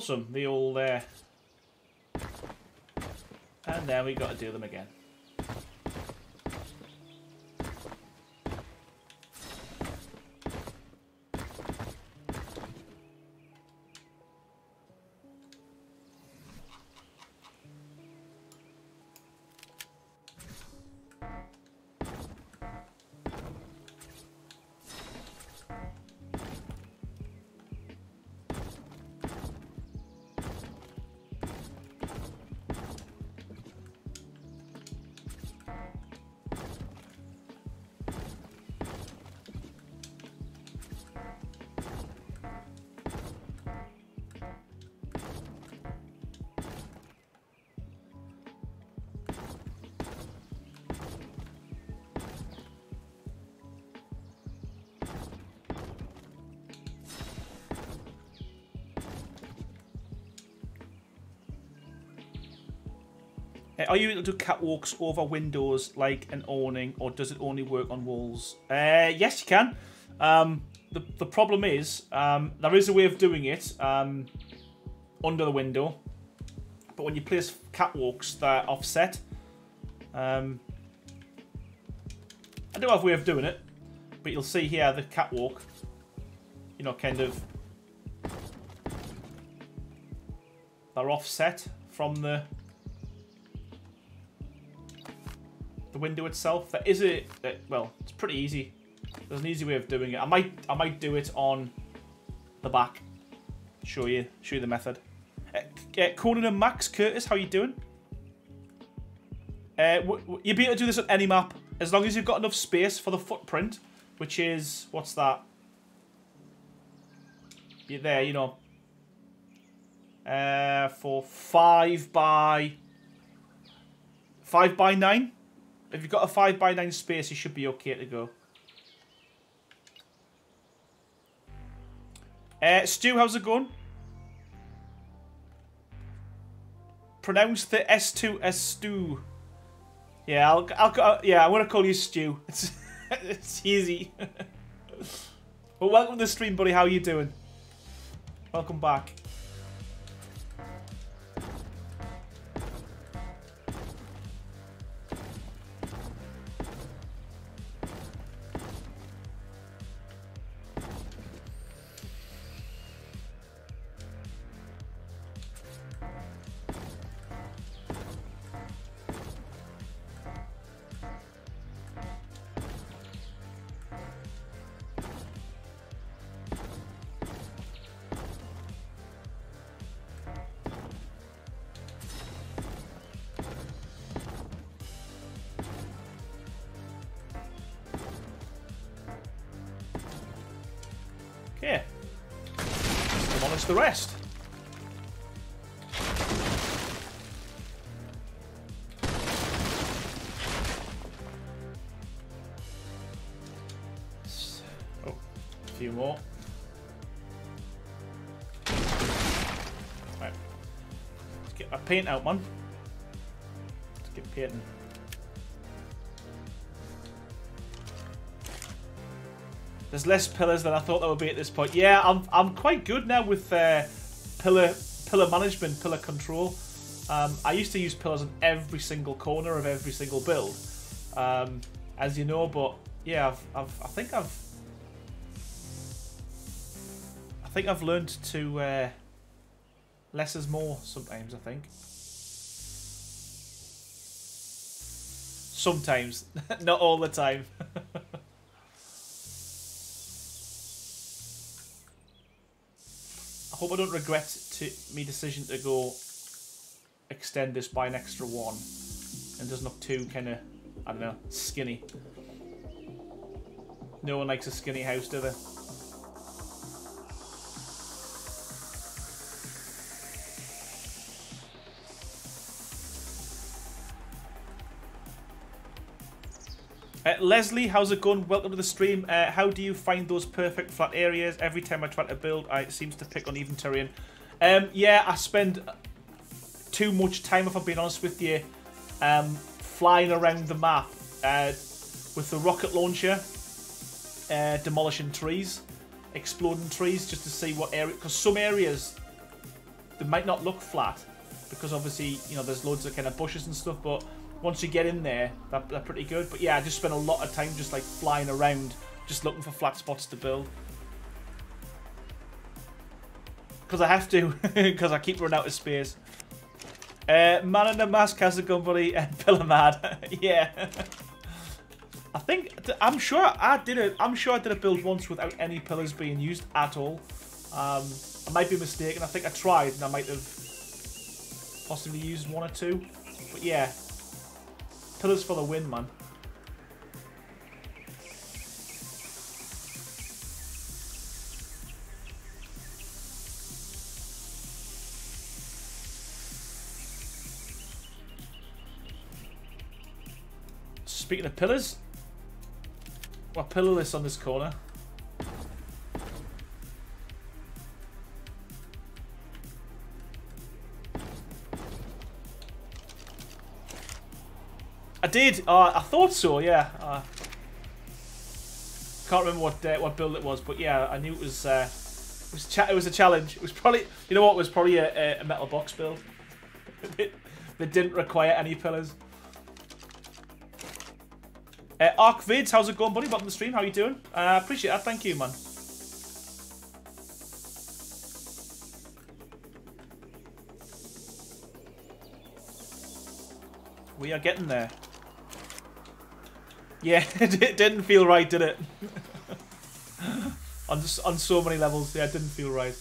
Awesome, the all there. And then we've got to do them again. Are you able to do catwalks over windows like an awning, or does it only work on walls? Uh, yes, you can. Um, the, the problem is, um, there is a way of doing it um, under the window, but when you place catwalks, they're offset. Um, I do have a way of doing it, but you'll see here the catwalk, you know, kind of, they're offset from the window itself. There is uh, well, it's pretty easy. There's an easy way of doing it. I might, I might do it on the back. Show you, show you the method. Uh, uh, Conan and Max Curtis, how you doing? Uh, you'll be able to do this on any map as long as you've got enough space for the footprint, which is what's that? You're there, you know. Uh, for five by five by nine. If you've got a 5 by 9 space, you should be okay to go. Uh, Stu, how's it going? Pronounce the S2 as Stu. Yeah, I'll, I'll, yeah, I'm gonna call you Stu. It's, it's easy. well, welcome to the stream, buddy. How are you doing? Welcome back. Paint out, man. Let's get painting. There's less pillars than I thought there would be at this point. Yeah, I'm I'm quite good now with uh, pillar pillar management, pillar control. Um, I used to use pillars on every single corner of every single build, um, as you know. But yeah, I've, I've, I think I've, I think I've learned to uh, less is more sometimes. I think sometimes, not all the time. I hope I don't regret to me decision to go extend this by an extra one and doesn't look too kind of, I don't know, skinny. No one likes a skinny house, do they? Leslie, how's it going? Welcome to the stream. Uh, how do you find those perfect flat areas? Every time I try to build, I, it seems to pick on uneven terrain. Um, yeah, I spend too much time, if I'm being honest with you, um, flying around the map uh, with the rocket launcher, uh, demolishing trees, exploding trees, just to see what area. Because some areas they might not look flat, because obviously you know there's loads of kind of bushes and stuff, but once you get in there, they're, they're pretty good. But yeah, I just spent a lot of time just like flying around, just looking for flat spots to build. Because I have to, because I keep running out of space. Uh, Man in the Mask has a company and Pillar Mad. yeah. I think I'm sure I did it. I'm sure I did a build once without any pillars being used at all. Um, I might be mistaken. I think I tried and I might have possibly used one or two. But yeah, pillars for the win, man. Speaking of pillars, what pillarless on this corner? Did. Uh, I thought so. Yeah. Uh, can't remember what uh, what build it was, but yeah, I knew it was. Uh, it was it was a challenge. It was probably you know what it was probably a, a metal box build. that didn't require any pillars. Uh, Arc Vids, how's it going, buddy? Welcome to the stream. How you doing? I uh, appreciate that. Thank you, man. We are getting there. Yeah, it didn't feel right, did it? on just, on so many levels, yeah, it didn't feel right.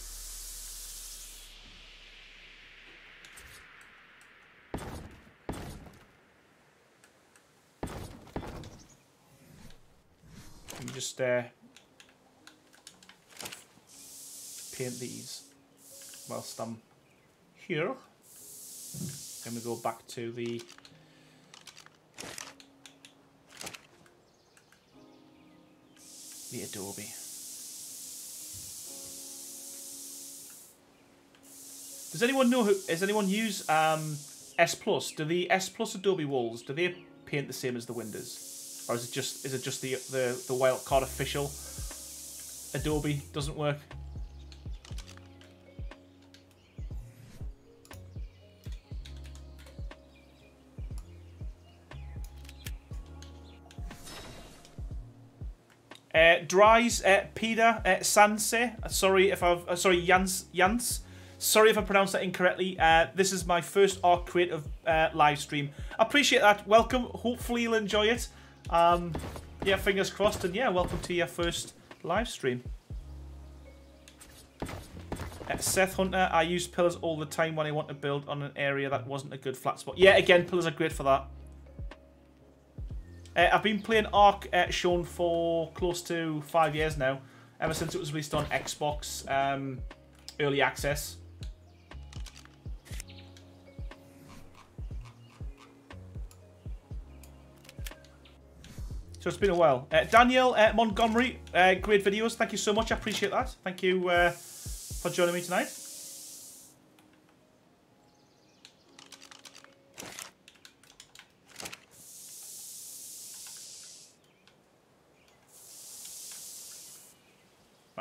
just uh, paint these whilst I'm here. Then we go back to the the Adobe. Does anyone know who? Does anyone use um, S Plus? Do the S Plus Adobe walls do they paint the same as the Windows? or is it just is it just the the the wildcard official Adobe doesn't work? Dries, uh, Peter, uh, Sanse. Sorry if I've uh, sorry Jans Jans. Sorry if I pronounced that incorrectly. Uh, this is my first Ark Creative uh, live stream. Appreciate that. Welcome. Hopefully you'll enjoy it. Um, yeah, fingers crossed, and yeah, welcome to your first live stream. Uh, Seth Hunter, I use pillars all the time when I want to build on an area that wasn't a good flat spot. Yeah, again, pillars are great for that. Uh, I've been playing Ark uh, Sean for close to five years now, ever since it was released on Xbox um, Early Access. So it's been a while. Uh, Daniel uh, Montgomery, uh, great videos. Thank you so much. I appreciate that. Thank you uh, for joining me tonight.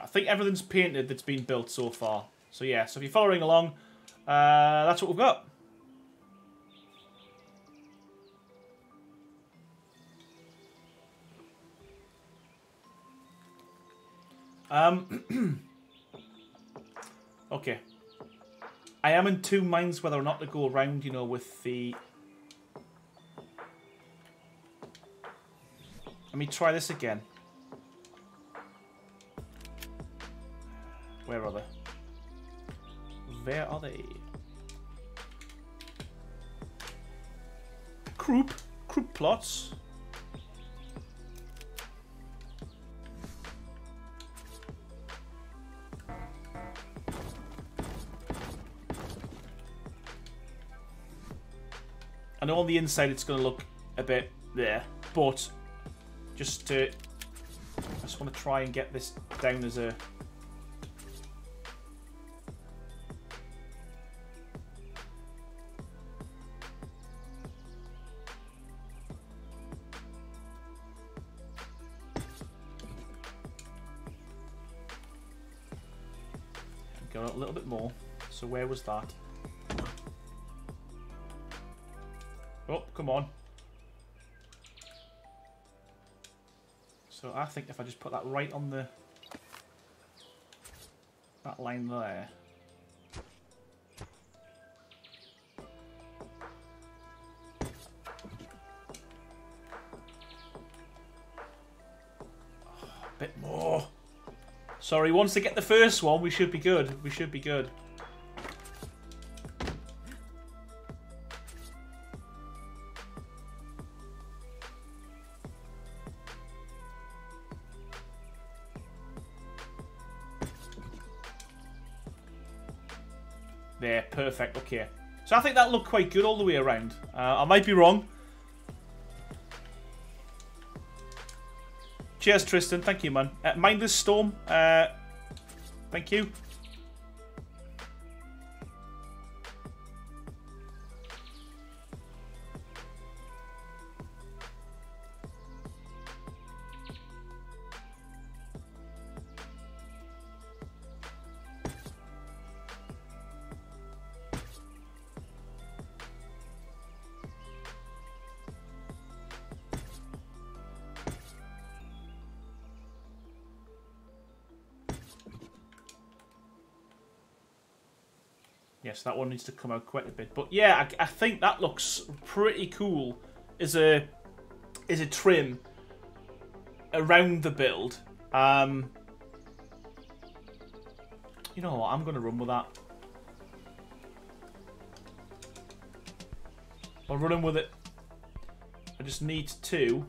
I think everything's painted that's been built so far. So yeah, so if you're following along, uh, that's what we've got. Um, okay. I am in two minds whether or not to go around, you know, with the... Let me try this again. Where are they? Where are they? Crop. Crop plots. I know on the inside it's going to look a bit there, but just to... I just want to try and get this down as a was that? Oh, come on. So I think if I just put that right on the that line there. Oh, a bit more. Sorry, once they get the first one, we should be good. We should be good. I think that looked quite good all the way around. Uh, I might be wrong. Cheers, Tristan. Thank you, man. Uh, Mindless Storm. Uh, thank you. That one needs to come out quite a bit. But yeah, I, I think that looks pretty cool as a as a trim around the build. Um, you know what? I'm going to run with that. I'm running with it. I just need to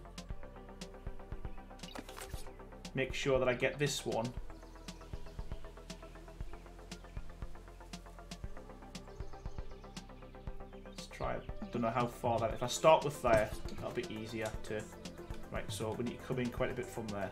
make sure that I get this one know how far that... If I start with there, that'll be easier to... Right, so we need to come in quite a bit from there.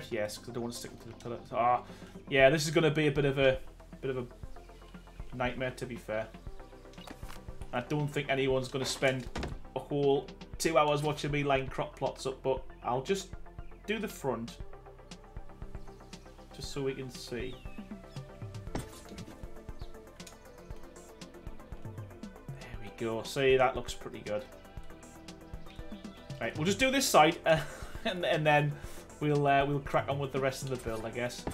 5? Yes, because I don't want to stick to the pillar. Ah, yeah, this is going to be a bit of a bit of a nightmare, to be fair. I don't think anyone's going to spend a whole two hours watching me line crop plots up, but I'll just do the front. Just so we can see. There we go. See, that looks pretty good. Right, we'll just do this side, uh, and, and then we'll uh, we'll crack on with the rest of the build, I guess.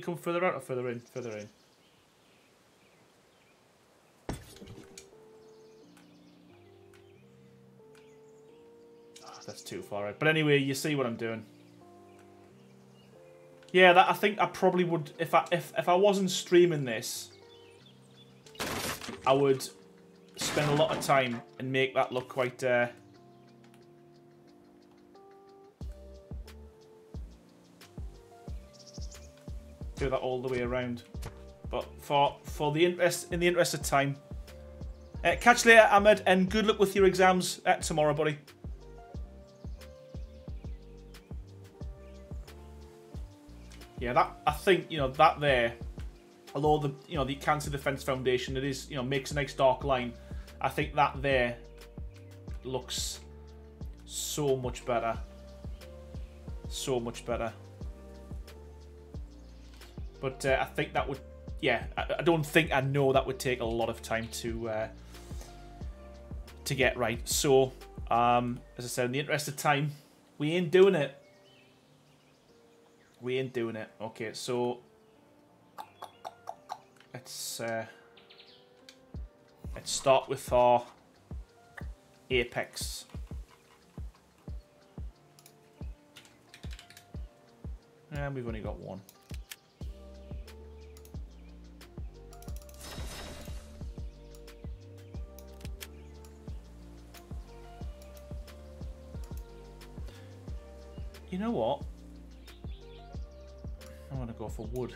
Didn't come further out or further in? Further in. Oh, that's too far out. But anyway, you see what I'm doing. Yeah, that I think I probably would if I if if I wasn't streaming this, I would spend a lot of time and make that look quite. Uh, do that all the way around. But for for the interest in the interest of time, uh, catch later, Ahmed, and good luck with your exams uh, tomorrow, buddy. Yeah, that I think you know that there. Although the you know the Cancer Defense Foundation, it is you know makes a nice dark line. I think that there looks so much better. So much better. But uh, I think that would, yeah, I, I, don't think I know that would take a lot of time to uh, to get right. So, um, as I said, in the interest of time, we ain't doing it. We ain't doing it. Okay, so let's uh, let's start with our apex. And we've only got one. Know what? I want to go for wood.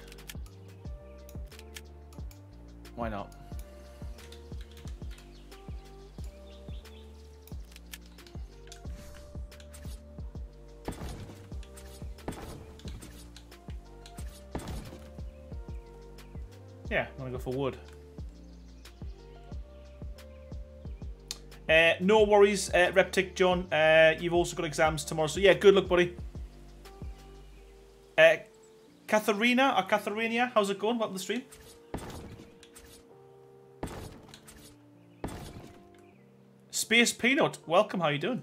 Why not? Yeah, I'm gonna go for wood. Uh, no worries, uh, Reptic John. Uh, you've also got exams tomorrow, so yeah, good luck, buddy. Katharina or Katharina, how's it going? Welcome to the stream. Space Peanut, welcome. How you doing?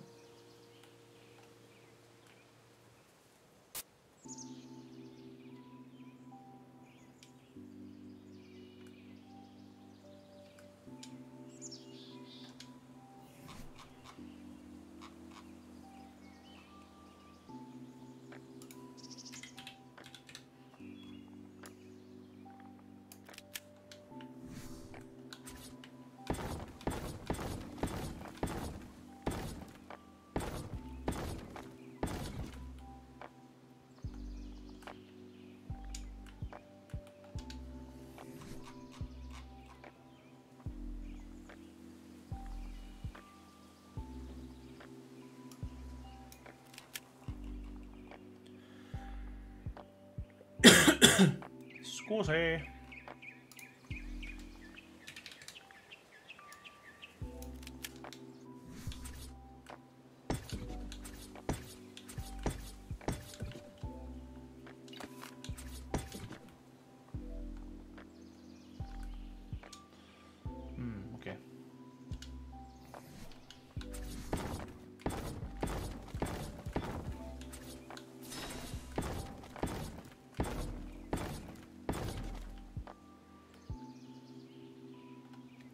excuse.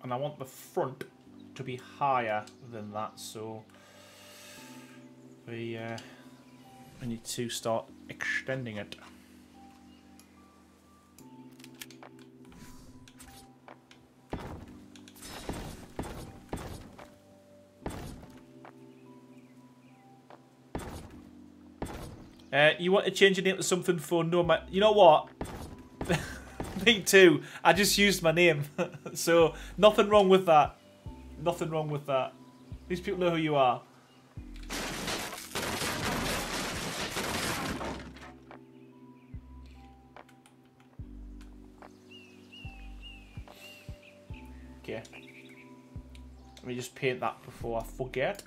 And I want the front to be higher than that so we uh, we need to start extending it Uh, you want to change your name to something for no ma You know what? Me too. I just used my name. so, nothing wrong with that. Nothing wrong with that. These people know who you are. Okay. Let me just paint that before I forget.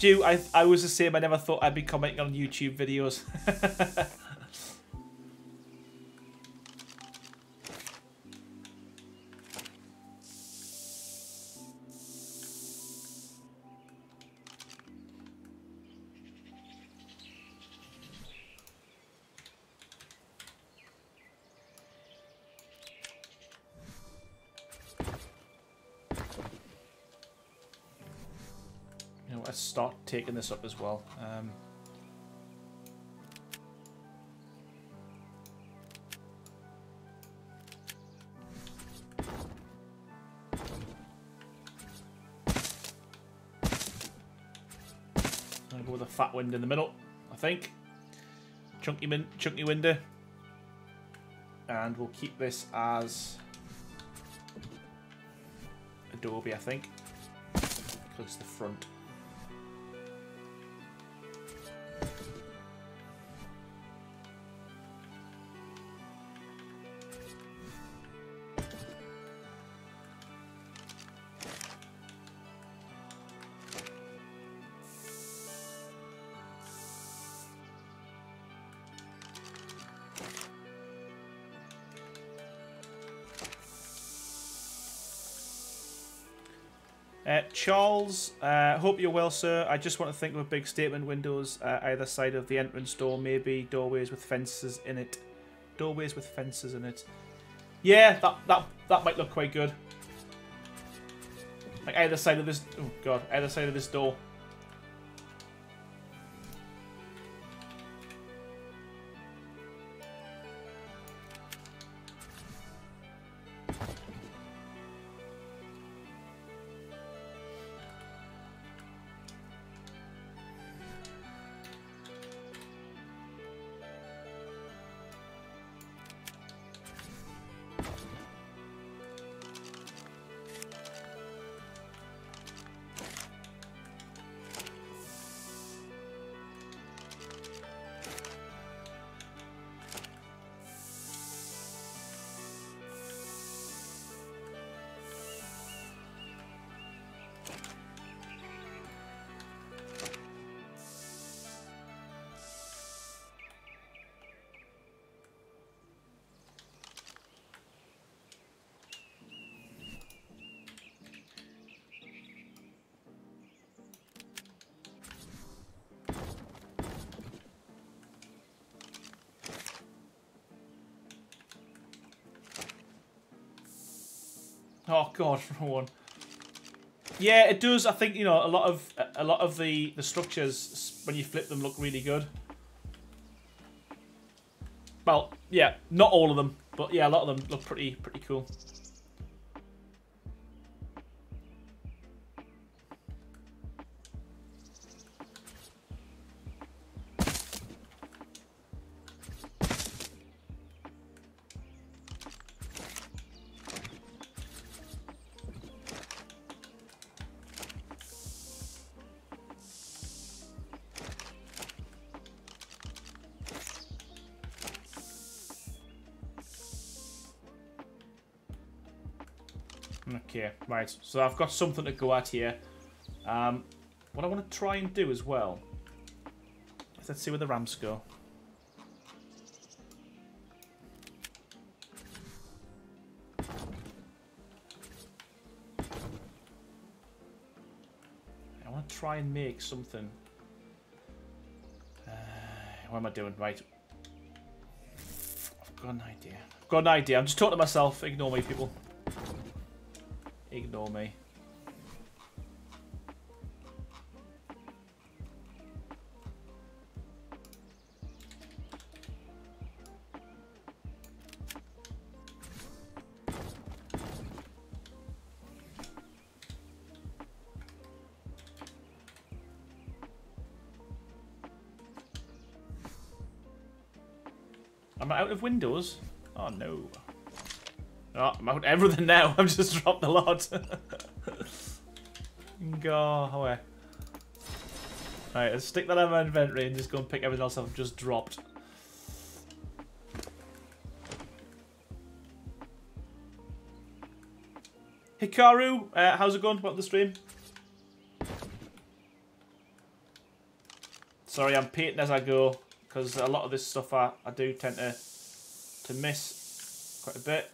Stu, I I was the same. I never thought I'd be commenting on YouTube videos. taking this up as well. Um, I'll go with a fat wind in the middle, I think. Chunky, min chunky window. And we'll keep this as Adobe, I think. Because the front. Charles, uh, hope you're well, sir. I just want to think of a big statement windows uh, either side of the entrance door, maybe doorways with fences in it. Doorways with fences in it. Yeah, that that that might look quite good. Like either side of this. Oh god, either side of this door. Oh god, one. Yeah, it does. I think you know a lot of a lot of the the structures when you flip them look really good. Well, yeah, not all of them, but yeah, a lot of them look pretty pretty cool. Right. So I've got something to go at here. Um, what I want to try and do as well. Let's see where the ramps go. I want to try and make something. Uh, what am I doing? Right. I've got an idea. I've got an idea. I'm just talking to myself. Ignore me, people. Ignore me. I'm out of windows? Oh no. Oh, I'm out everything now. I've just dropped a lot. go away. Alright, let's stick that in my inventory and just go and pick everything else I've just dropped. Hikaru, uh, how's it going? About the stream? Sorry, I'm painting as I go because a lot of this stuff I, I do tend to to miss quite a bit.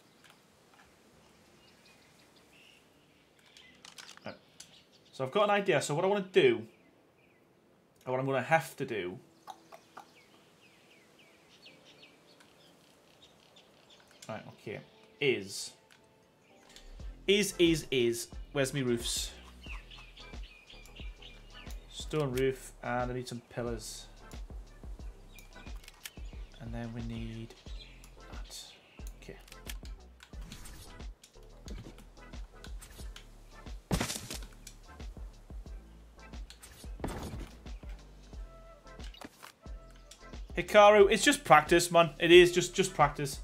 So I've got an idea. So what I want to do, or what I'm going to have to do, right, okay, is, is, is, is, where's me roofs? Stone roof, and I need some pillars. And then we need Hikaru, it's just practice, man. It is just just practice.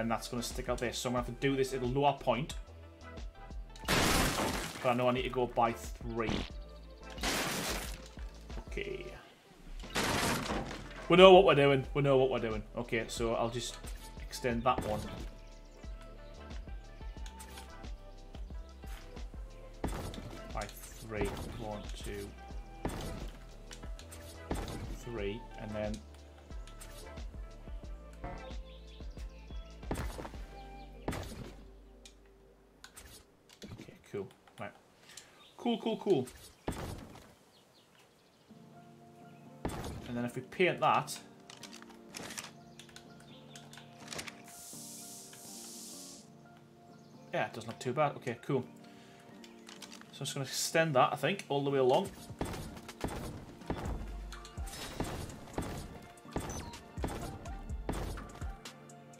Then that's going to stick out there. So I'm going to have to do this at a lower point. But I know I need to go by three. Okay. We know what we're doing. We know what we're doing. Okay, so I'll just extend that one. Cool, cool. And then if we paint that... Yeah, it doesn't look too bad. Okay, cool. So I'm just going to extend that, I think, all the way along.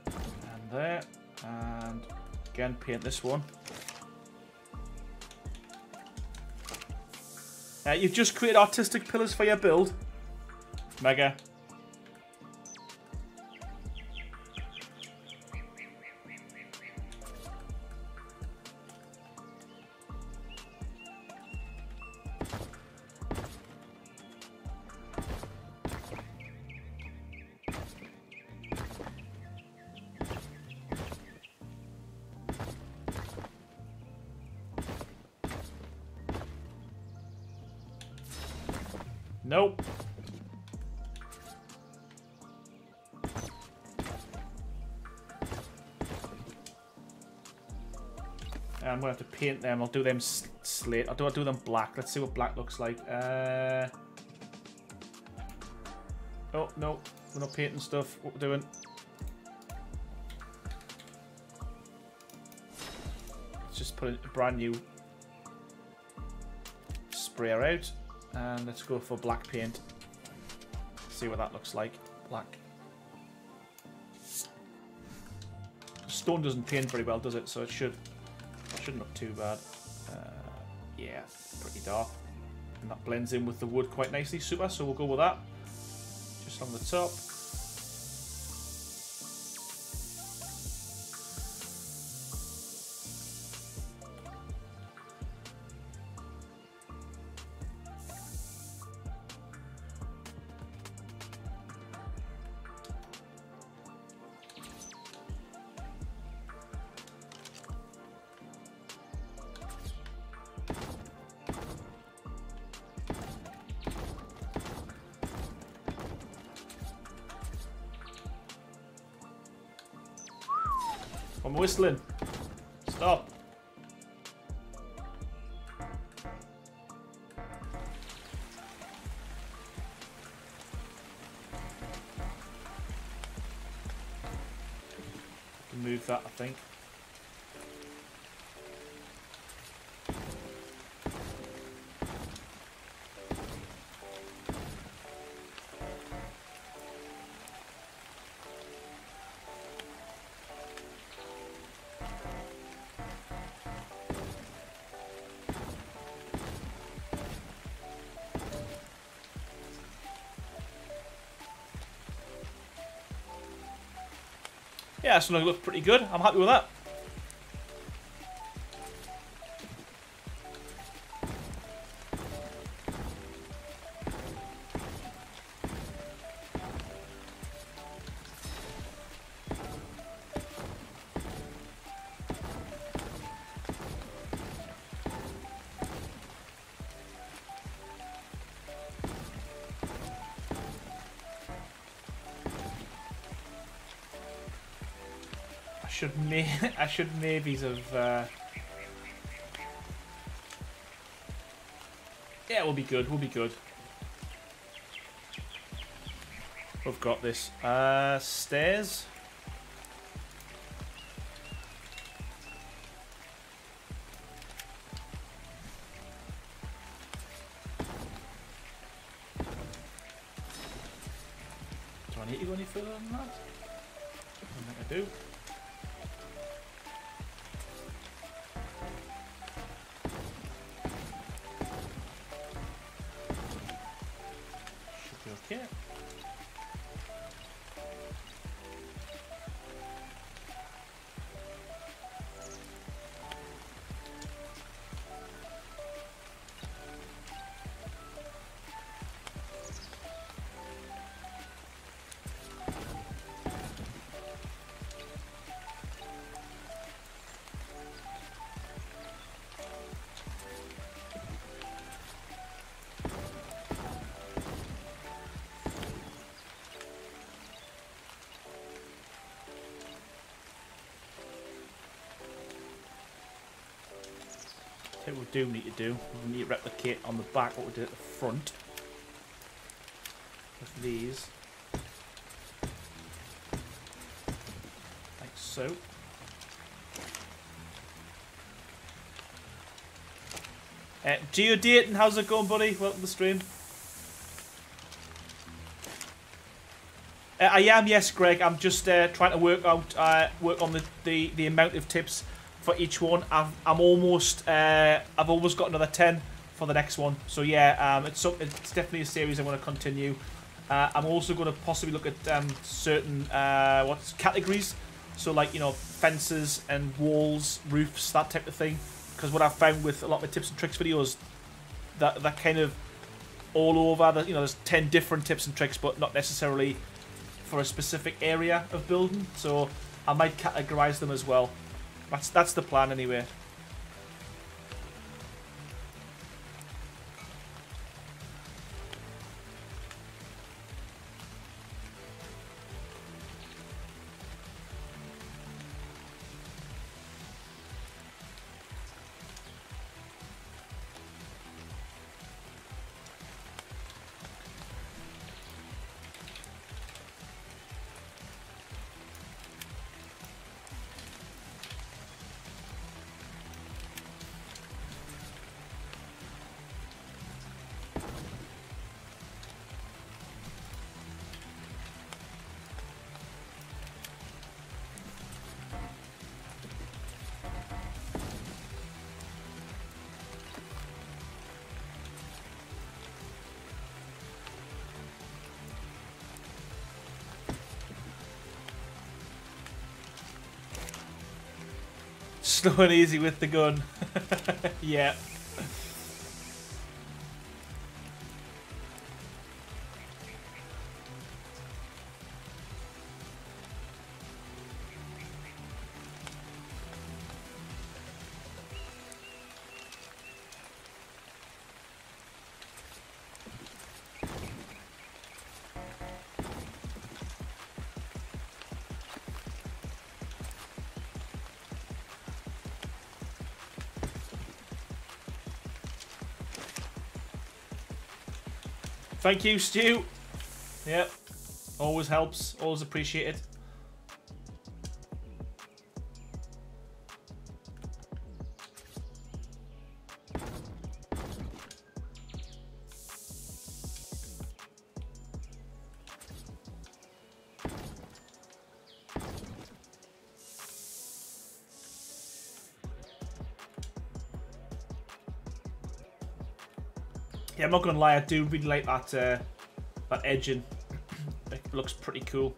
And there. And again, paint this one. Uh, you've just created artistic pillars for your build. Mega. Paint them. I'll do them slate. I'll do I'll do them black. Let's see what black looks like. Uh... Oh no, we're not painting stuff. What we're doing? Let's just put a brand new sprayer out. And let's go for black paint. See what that looks like. Black. Stone doesn't paint very well, does it? So it should shouldn't too bad. Uh, yeah, pretty dark. And that blends in with the wood quite nicely. Super, so we'll go with that. Just on the top. Think. Yeah, it's going to look pretty good. I'm happy with that. Should I should maybe have. Uh... Yeah, we'll be good. We'll be good. We've got this. Uh, stairs. Do need to do. We need to replicate on the back what we did at the front. With these. Like so. Uh, Geodating, how's it going, buddy? Welcome to the stream. Uh, I am, yes, Greg. I'm just uh, trying to work out, uh, work on the, the, the amount of tips for each one. I've, I'm almost, uh, I've almost got another 10 for the next one. So yeah, um, it's, it's definitely a series I'm going to continue. Uh, I'm also going to possibly look at um, certain, uh, what's categories. So like, you know, fences and walls, roofs, that type of thing. Because what I've found with a lot of my tips and tricks videos, that, that kind of all over, you know, there's 10 different tips and tricks, but not necessarily for a specific area of building. So I might categorize them as well. That's that's the plan anyway. Slow and easy with the gun. yeah. Thank you, Stu. Yep. Always helps. Always appreciated. I'm not gonna lie, I do really like that uh, that edging. it looks pretty cool.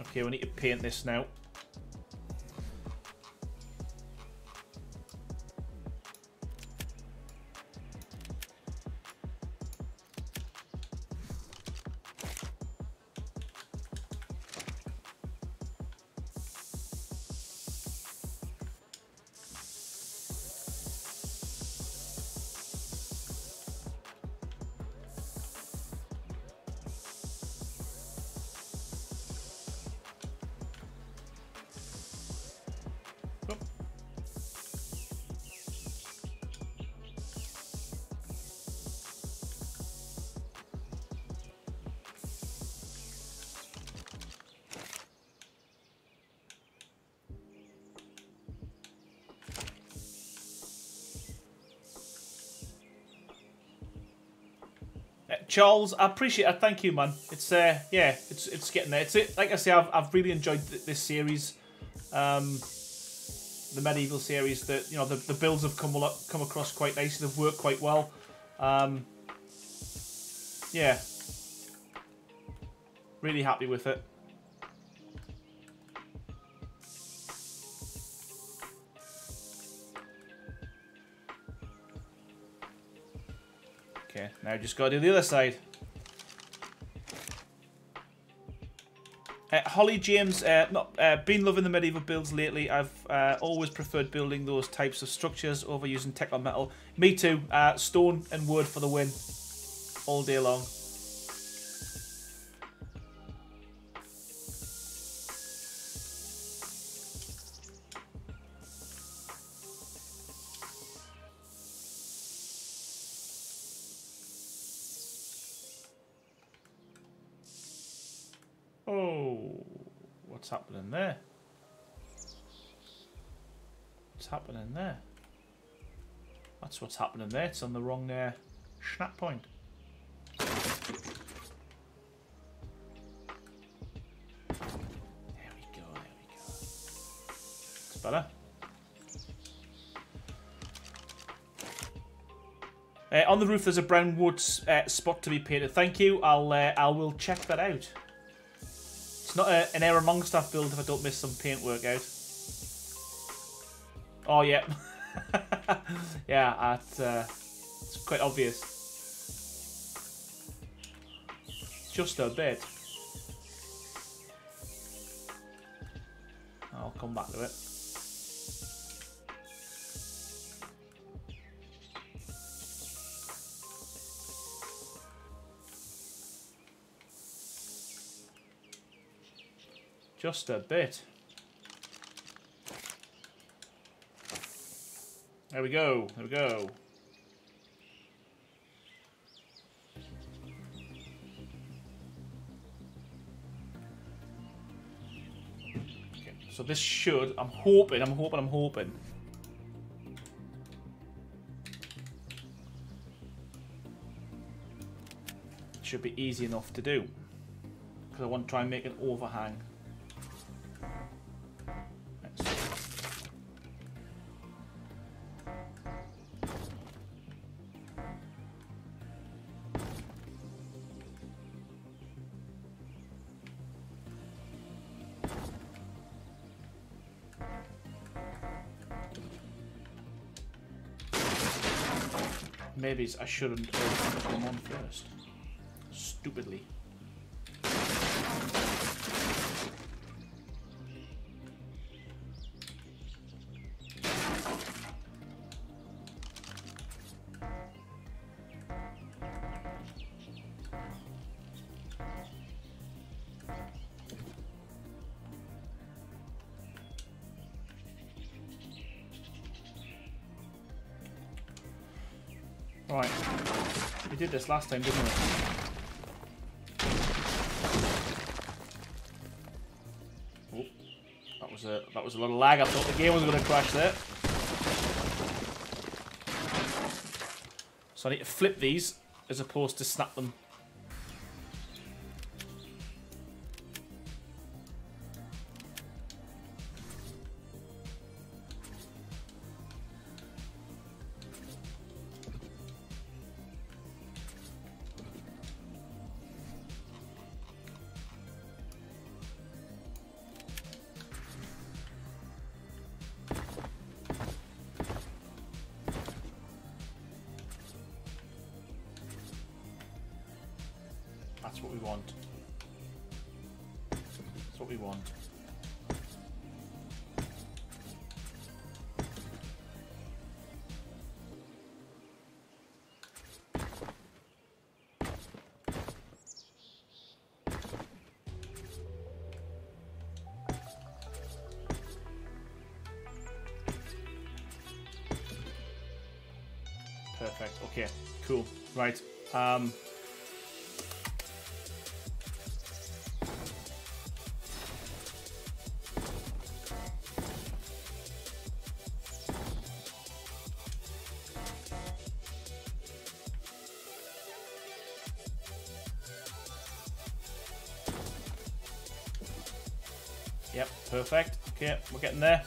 Okay, we need to paint this now. Charles, I appreciate it. Thank you, man. It's uh, yeah, it's it's getting there. It's it. Like I say, I've I've really enjoyed th this series, um, the medieval series. That you know the the builds have come up, come across quite nicely. They've worked quite well. Um, yeah, really happy with it. Just gotta do the other side. Uh, Holly James, uh, not uh, been loving the medieval builds lately. I've uh, always preferred building those types of structures over using tech or metal. Me too. Uh, stone and wood for the win, all day long. There? That's what's happening there. It's on the wrong uh, snap point. There we go, there we go. It's better. Uh, on the roof, there's a brown wood uh, spot to be painted. Thank you. I'll uh, I will check that out It's not a, an Aaron Longstaff build if I don't miss some paint work out. Oh, yeah. yeah, at, uh, it's quite obvious. Just a bit. I'll come back to it. Just a bit. There we go. There we go. So this should, I'm hoping, I'm hoping, I'm hoping. Should be easy enough to do. Because I want to try and make an overhang. Maybe I shouldn't have them on first. Stupidly. Did this last time, didn't we? Oh, that was a that was a lot of lag. I thought the game was going to crash there. So I need to flip these as opposed to snap them Um, Yep, perfect. Okay, we're getting there.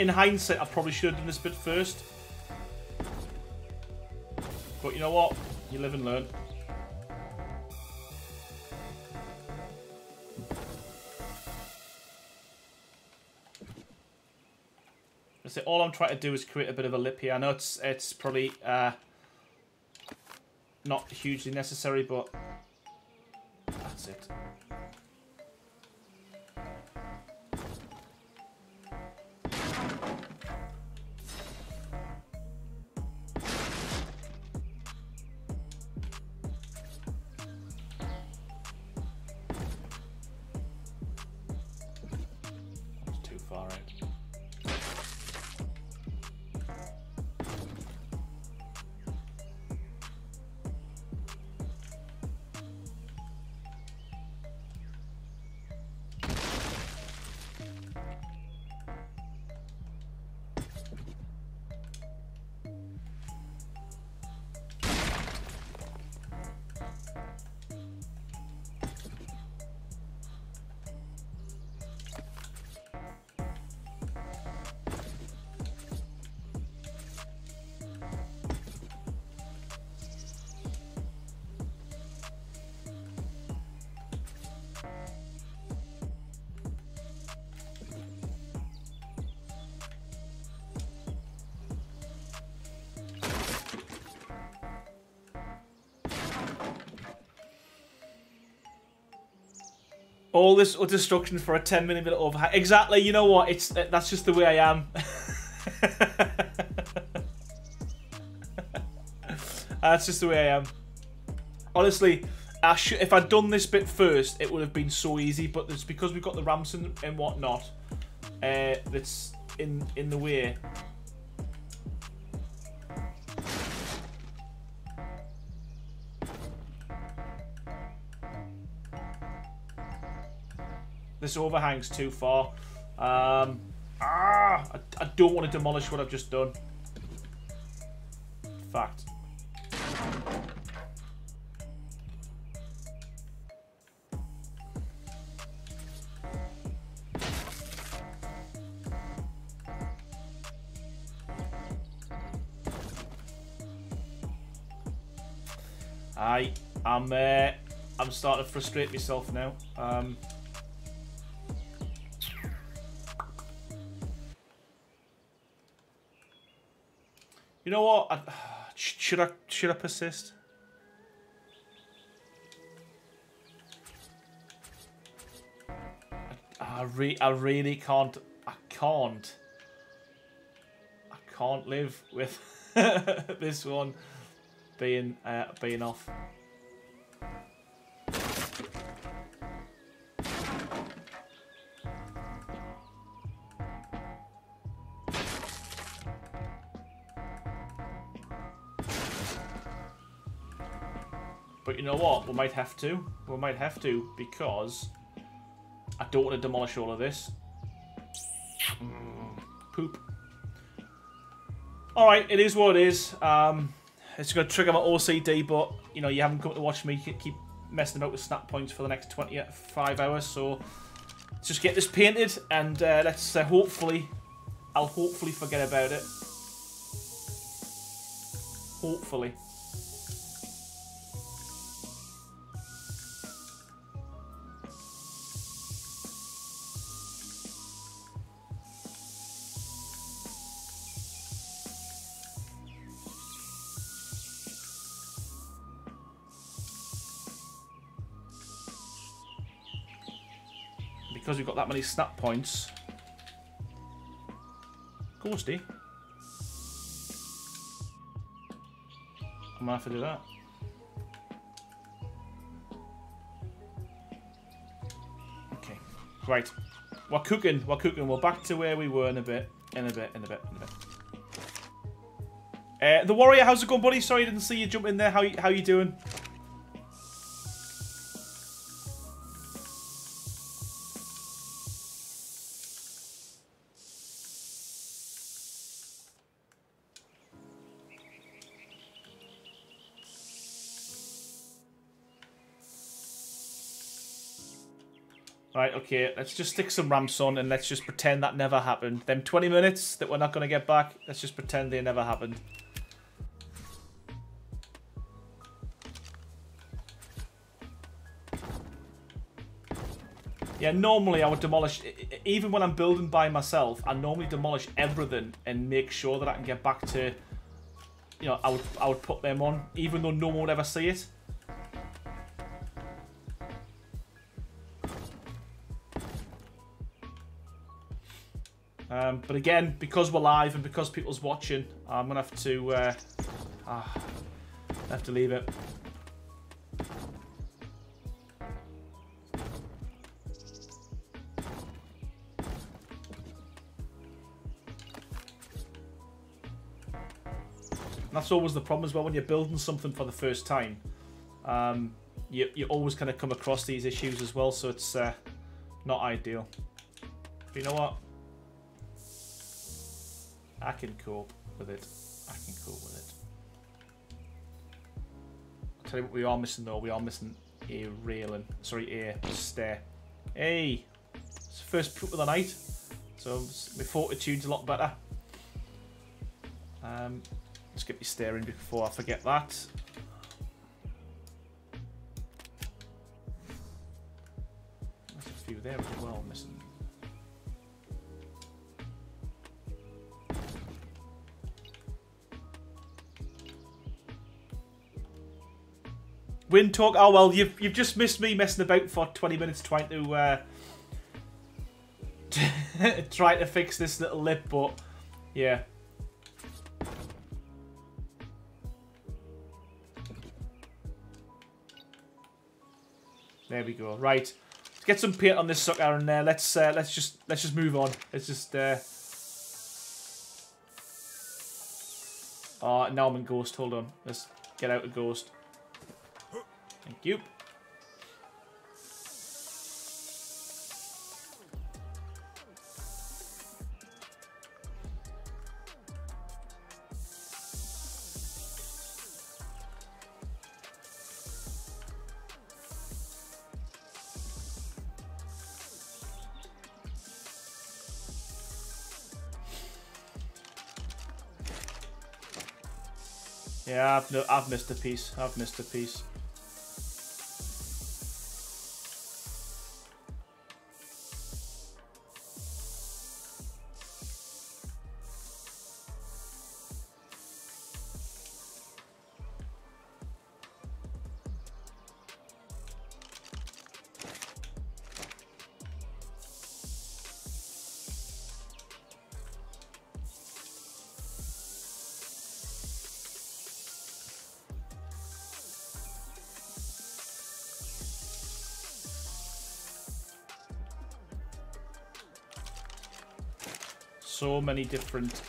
In hindsight, I probably should have done this bit first. But you know what? You live and learn. say all I'm trying to do is create a bit of a lip here. I know it's it's probably uh, not hugely necessary, but all this destruction for a 10 minute overhang. Exactly, you know what? It's uh, That's just the way I am. that's just the way I am. Honestly, I if I'd done this bit first, it would have been so easy, but it's because we've got the ramps and, and whatnot uh, that's in, in the way. This overhang's too far. Um, ah, I, I don't want to demolish what I've just done. Fact. I, I'm, uh, I'm starting to frustrate myself now. Um, You know what? I, should I should I persist? I, re I really can't. I can't. I can't live with this one being uh, being off. Might have to. We might have to because I don't want to demolish all of this. Mm, poop. Alright, it is what it is. Um, it's going to trigger my OCD, but, you know, you haven't come to watch me keep messing about with snap points for the next 25 hours, so let's just get this painted, and uh, let's uh, hopefully, I'll hopefully forget about it. Hopefully. That many snap points. Ghosty. I'm gonna have to do that. Okay, right. We're cooking. We're cooking. We're back to where we were in a bit. In a bit. In a bit. In a bit. Uh, the warrior, how's it going, buddy? Sorry, I didn't see you jump in there. How you, how you doing? Let's just stick some ramps on and let's just pretend that never happened. Them 20 minutes that we're not going to get back, let's just pretend they never happened. Yeah, normally I would demolish, even when I'm building by myself, I normally demolish everything and make sure that I can get back to, you know, I would, I would put them on, even though no one would ever see it. Um, but again, because we're live and because people's watching, I'm gonna have to uh, ah, have to leave it. And that's always the problem as well when you're building something for the first time. Um, you, you always kind of come across these issues as well, so it's uh, not ideal. But you know what? I can cope with it. I can cope with it. I'll tell you what we are missing though. We are missing a railing. Sorry, a stair. Hey! It's the first poop of the night. So my fortitude's a lot better. Um, let's get me staring before I forget that. A few there as well missing. Wind talk. Oh well, you've you've just missed me messing about for 20 minutes trying to uh, try to fix this little lip, but yeah. There we go. Right, let's get some paint on this sucker, and uh, let's uh, let's just let's just move on. Let's just. Uh... Oh, now I'm in Ghost. Hold on. Let's get out of Ghost. Thank you. Yeah, I've, no, I've missed a piece. I've missed a piece. Many different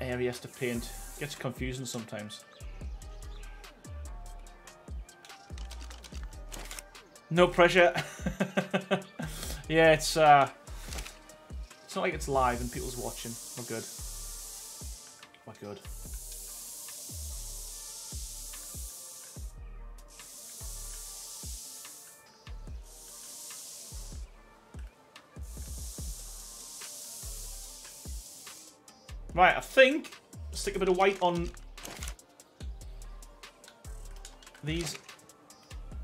areas to paint. Gets confusing sometimes. No pressure. yeah, it's uh it's not like it's live and people's watching. We're good. Think stick a bit of white on these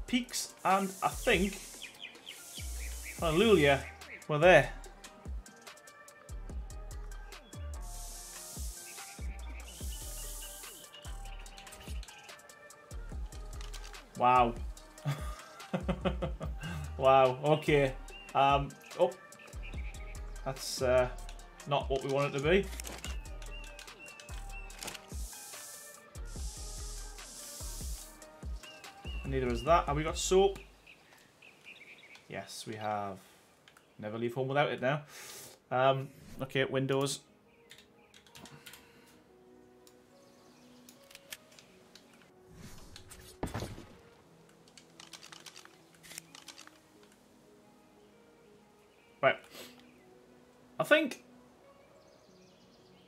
peaks, and I think, hallelujah, we're there. Wow. wow, okay. Um, oh. That's uh, not what we want it to be. Neither is that. Have we got soap? Yes, we have. Never leave home without it now. Um, okay, at windows. Right. I think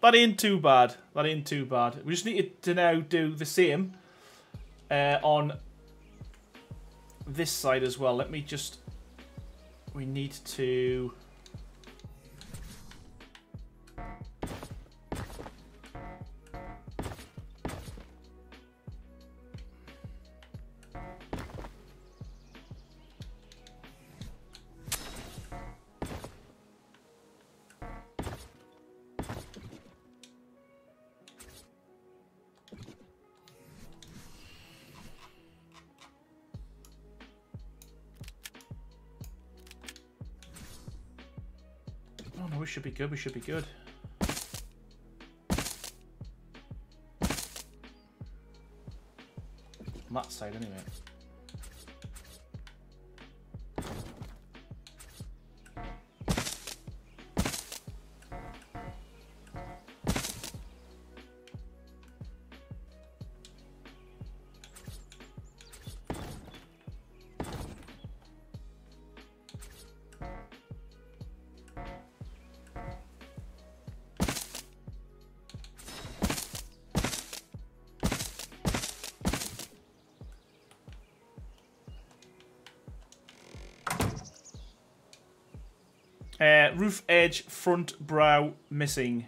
that ain't too bad. That ain't too bad. We just need to now do the same uh, on this side as well. Let me just... We need to... should be good, we should be good. On that side anyway. Front brow missing.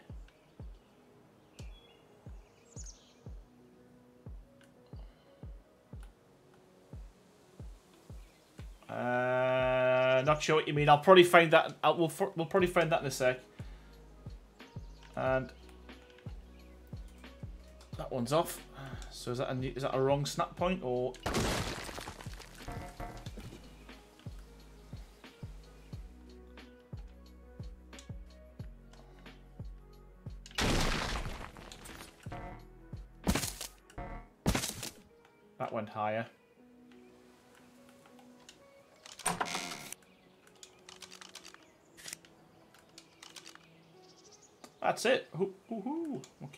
Uh, not sure what you mean. I'll probably find that. I'll, we'll we'll probably find that in a sec. And that one's off. So is that a, is that a wrong snap point or?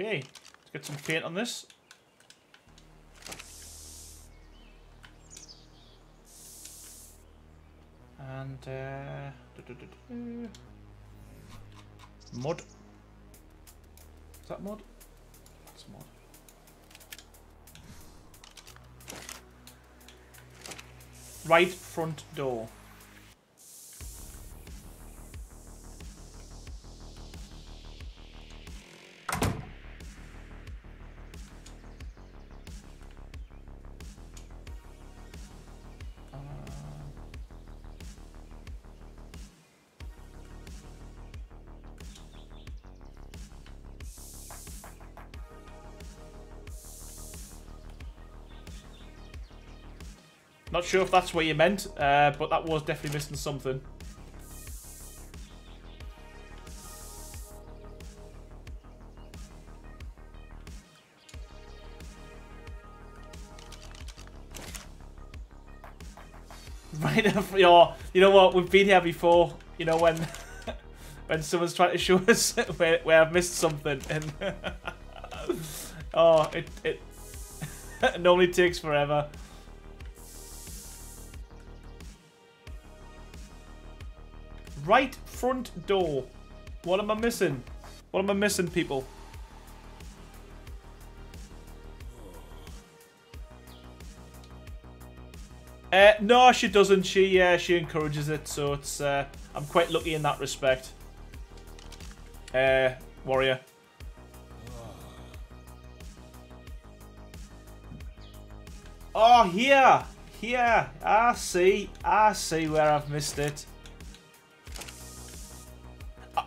Okay, let's get some paint on this. And uh, du -du -du mud. Is that mud? That's mud. Right front door. Sure if that's what you meant, uh, but that was definitely missing something. Right, you know, you know what? We've been here before. You know when when someone's trying to show us where, where I've missed something, and oh, it it normally takes forever. Right front door. What am I missing? What am I missing, people? Uh, no, she doesn't. She uh, she encourages it, so it's uh, I'm quite lucky in that respect. Uh, warrior. Oh, here, here. I see, I see where I've missed it.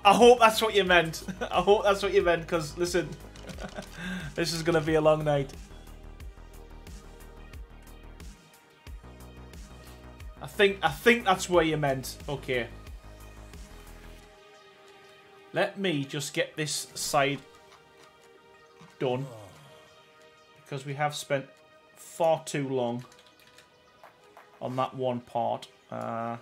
I, hope that's what you meant. I hope that's what you meant, because, listen, this is going to be a long night. I think I think that's where you meant. Okay. Let me just get this side done. Because we have spent far too long on that one part. Uh,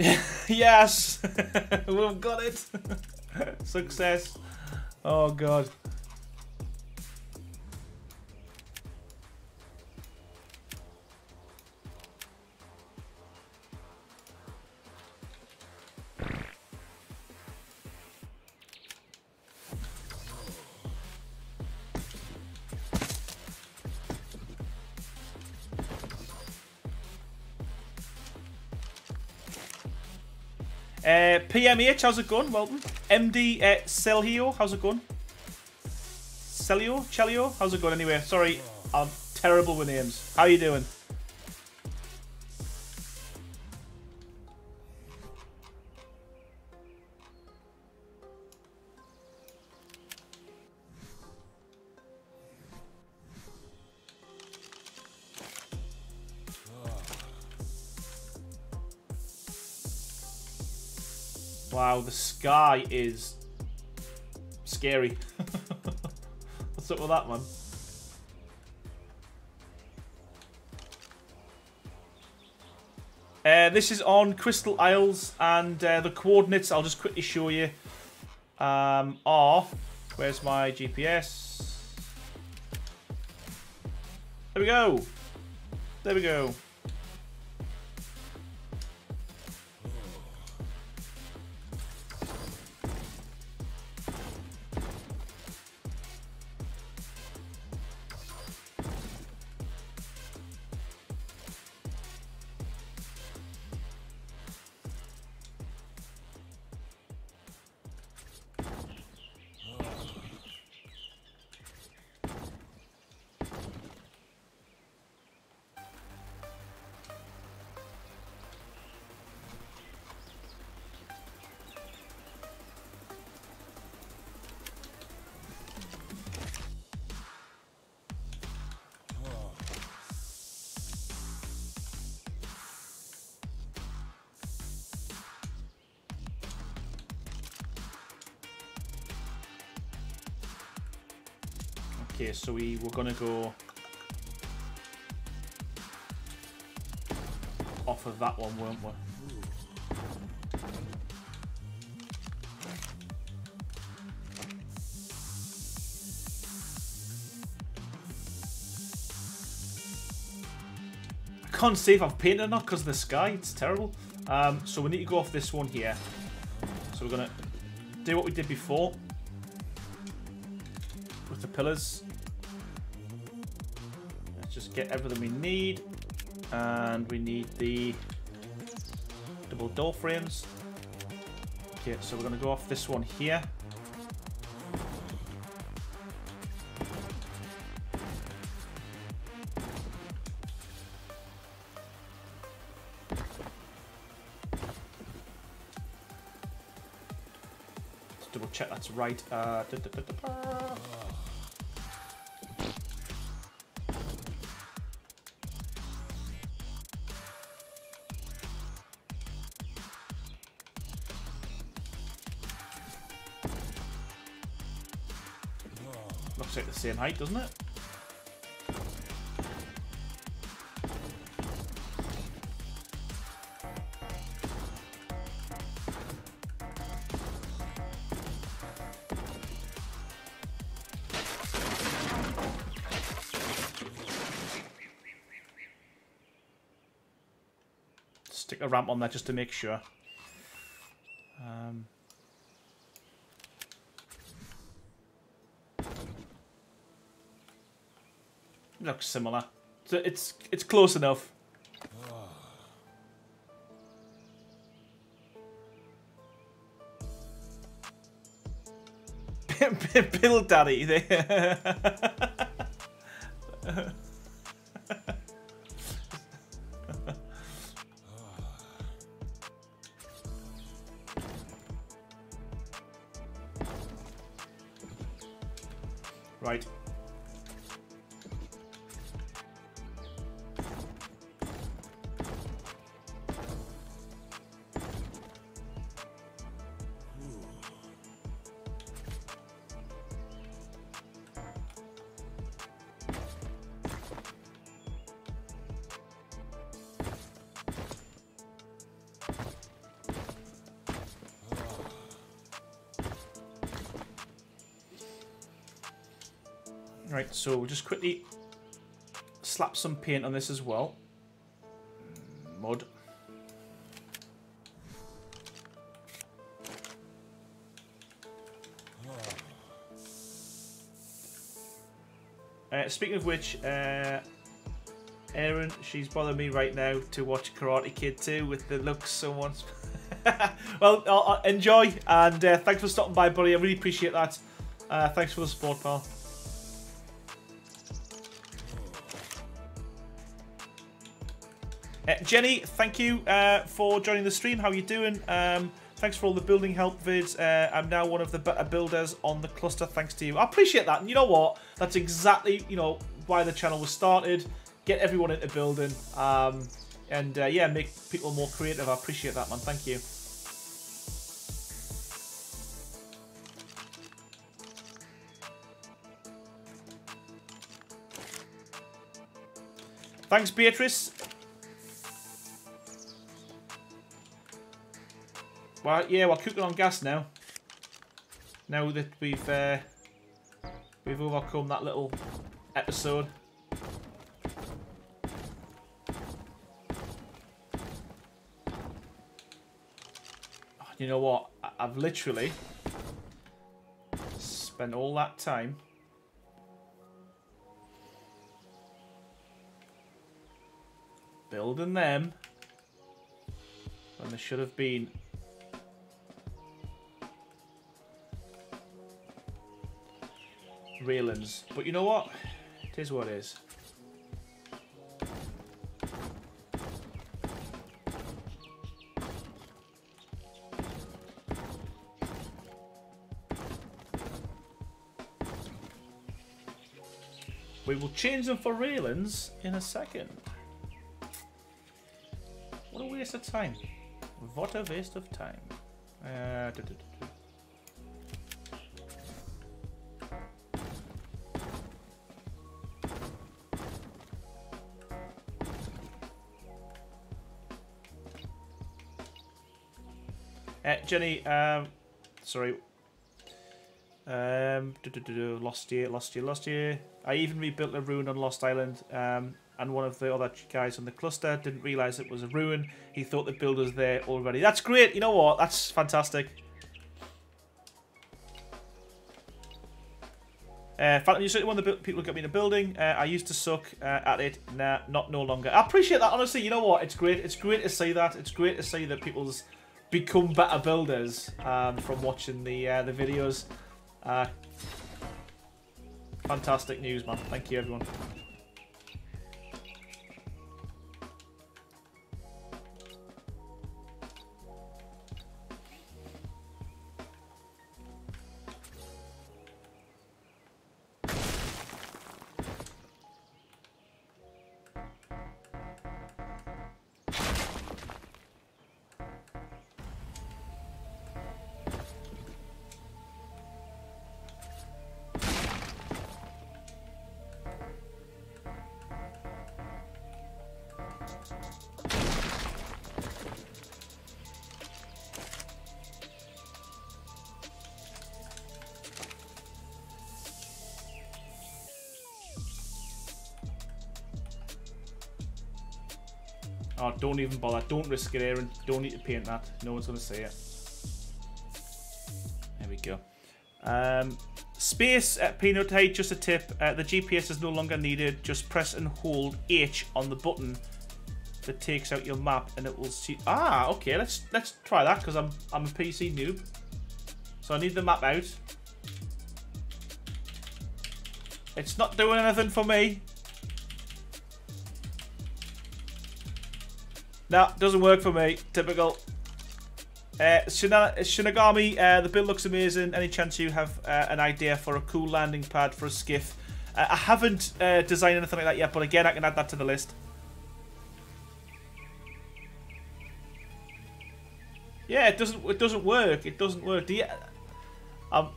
yes! We've got it! Success. Oh god. PMH, how's it going? Welcome. MD uh, Celio, how's it going? Celio? Celio? How's it going anyway? Sorry, I'm terrible with names. How are you doing? The sky is scary. What's up with that, man? Uh, this is on Crystal Isles, and uh, the coordinates, I'll just quickly show you, um, are... Where's my GPS? There we go. There we go. Okay, so we were gonna go off of that one, weren't we? I can't see if I've painted not because of the sky. It's terrible. Um, so we need to go off this one here. So we're gonna do what we did before with the pillars get everything we need. And we need the double door frames. Okay, so we're going to go off this one here. Let's double check that's right. Uh, da, da, da, height, doesn't it? Stick a ramp on there just to make sure. Similar. So it's it's close enough. Bill Daddy. right. Right, so we'll just quickly slap some paint on this as well. Mud. Uh, speaking of which, uh, Erin, she's bothering me right now to watch Karate Kid 2 with the looks someone. well, I'll, I'll enjoy, and uh, thanks for stopping by, buddy. I really appreciate that. Uh, thanks for the support, pal. Jenny, thank you uh, for joining the stream. How are you doing? Um, thanks for all the building help vids. Uh, I'm now one of the better builders on the cluster thanks to you. I appreciate that. And you know what? That's exactly, you know, why the channel was started. Get everyone into building. Um, and uh, yeah, make people more creative. I appreciate that, man. Thank you. Thanks, Beatrice. Well, yeah, we're cooking on gas now. Now that we've uh, we've overcome that little episode. You know what? I've literally spent all that time building them when they should have been railings. But you know what? It is what it is. We will change them for railings in a second. What a waste of time. What a waste of time. Uh, Uh, Jenny, um, sorry. Um, do, do, do, lost year, lost year, lost year. I even rebuilt a ruin on Lost Island, um, and one of the other guys on the cluster didn't realise it was a ruin. He thought the build was there already. That's great. You know what? That's fantastic. Uh, Phantom, you're certainly one of the people who got me in a building. Uh, I used to suck uh, at it. Nah, not no longer. I appreciate that, honestly. You know what? It's great. It's great to see that. It's great to see that people's become better builders um, from watching the uh, the videos. Uh, fantastic news, man. Thank you, everyone. Don't even bother. Don't risk it, Aaron. Don't need to paint that. No one's going to see it. There we go. Um, Space, at Peanut, just a tip. Uh, the GPS is no longer needed. Just press and hold H on the button that takes out your map and it will see... Ah, okay, let's let's try that because I'm, I'm a PC noob. So I need the map out. It's not doing anything for me. No, doesn't work for me. Typical. Uh, Shinagami, uh, the build looks amazing. Any chance you have uh, an idea for a cool landing pad for a skiff? Uh, I haven't uh, designed anything like that yet, but again, I can add that to the list. Yeah, it doesn't. It doesn't work. It doesn't work. Do you, I'm,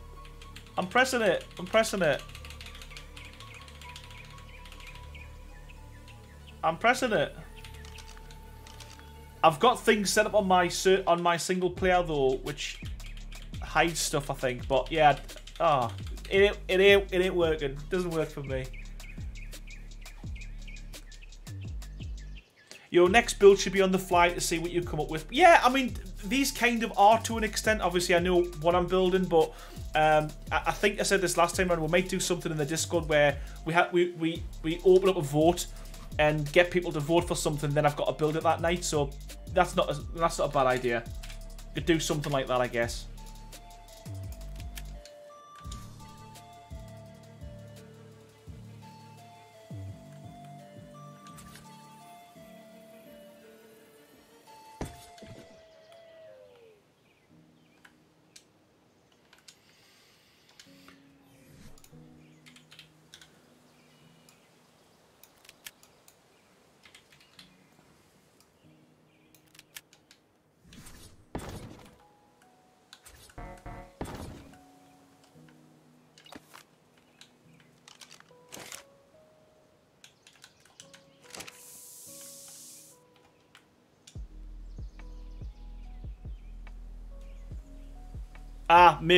I'm pressing it. I'm pressing it. I'm pressing it. I've got things set up on my on my single player though, which hides stuff. I think, but yeah, ah, oh, it it ain't it ain't working. It doesn't work for me. Your next build should be on the fly to see what you come up with. Yeah, I mean, these kind of are to an extent. Obviously, I know what I'm building, but um, I, I, think I said this last time around. We might do something in the Discord where we have we, we we open up a vote and get people to vote for something, then I've got to build it that night. So that's not a, that's not a bad idea. Could do something like that, I guess.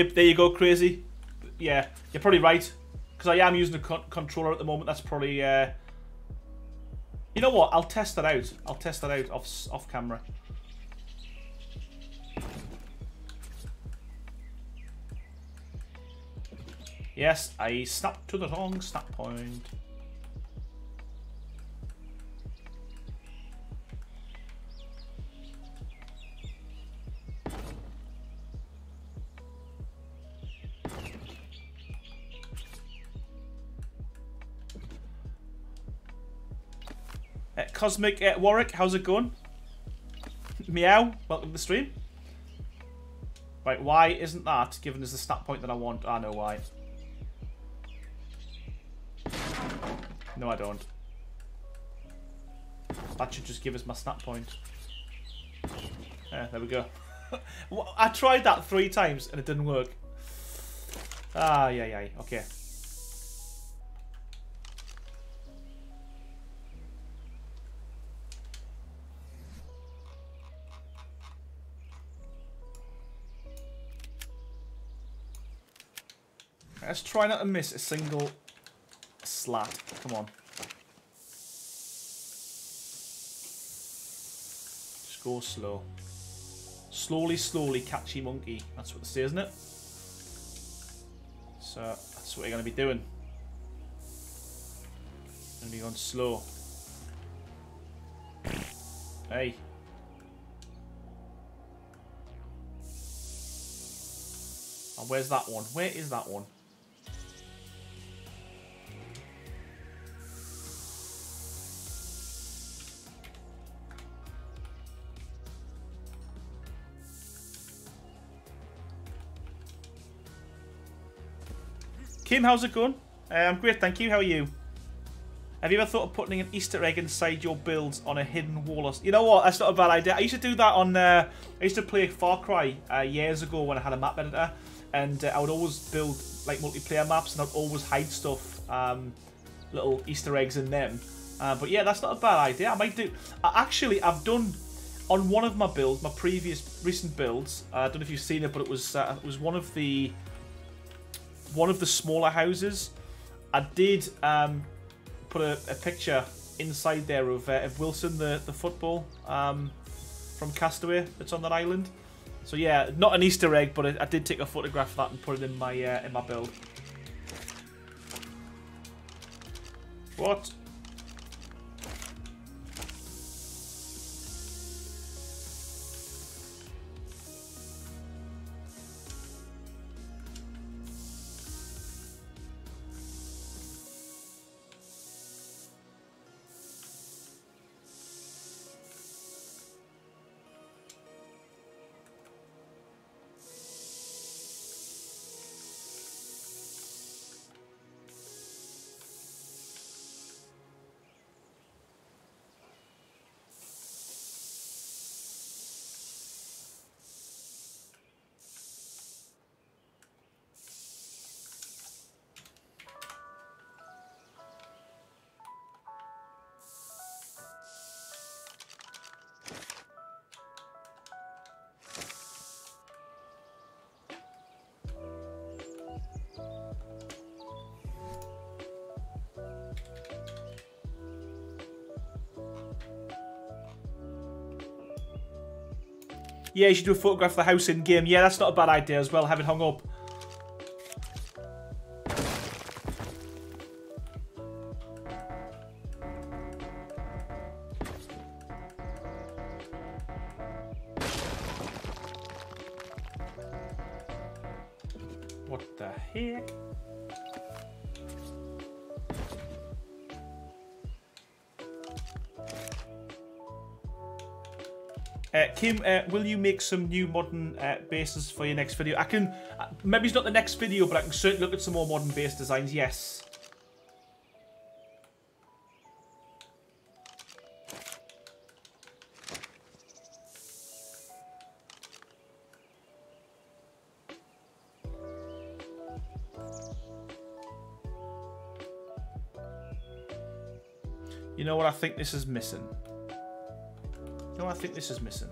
There you go, crazy. Yeah, you're probably right. Because I am using a con controller at the moment. That's probably... Uh... You know what? I'll test that out. I'll test that out off, off camera. Yes, I snapped to the wrong snap point. Cosmic uh, Warwick, how's it going? Meow, welcome to the stream. Right, why isn't that given us the stat point that I want? I know why. No, I don't. That should just give us my snap point. Yeah, there we go. I tried that three times and it didn't work. Ah, yeah, yeah. Okay. Try not to miss a single slat. Come on. Just go slow. Slowly, slowly, catchy monkey. That's what they say, isn't it? So, that's what we're going to be doing. Going to be going slow. Hey. And where's that one? Where is that one? Kim, how's it going? I'm great, thank you. How are you? Have you ever thought of putting an Easter egg inside your builds on a hidden wall? You know what? That's not a bad idea. I used to do that on. Uh, I used to play Far Cry uh, years ago when I had a map editor, and uh, I would always build like multiplayer maps, and I'd always hide stuff, um, little Easter eggs in them. Uh, but yeah, that's not a bad idea. I might do. actually, I've done on one of my builds, my previous recent builds. Uh, I don't know if you've seen it, but it was uh, it was one of the one of the smaller houses. I did um, put a, a, picture inside there of, uh, of Wilson, the, the football um, from Castaway that's on that island. So yeah, not an Easter egg, but I, I did take a photograph of that and put it in my uh, in my build. What? Yeah, you should do a photograph of the house in game. Yeah, that's not a bad idea as well. Have it hung up. Make some new modern uh, bases for your next video? I can, uh, maybe it's not the next video, but I can certainly look at some more modern base designs, yes. You know what I think this is missing? You know what I think this is missing?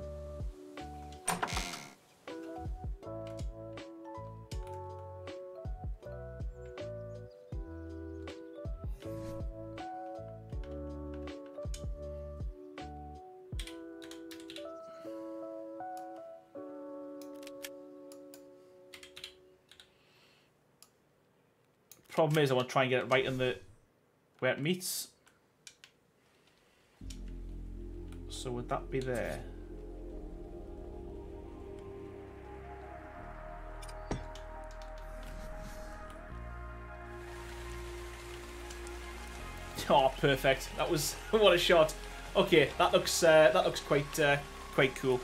Problem is, I want to try and get it right in the where it meets. So would that be there? Oh, perfect. That was what a shot. Okay, that looks uh, that looks quite uh, quite cool.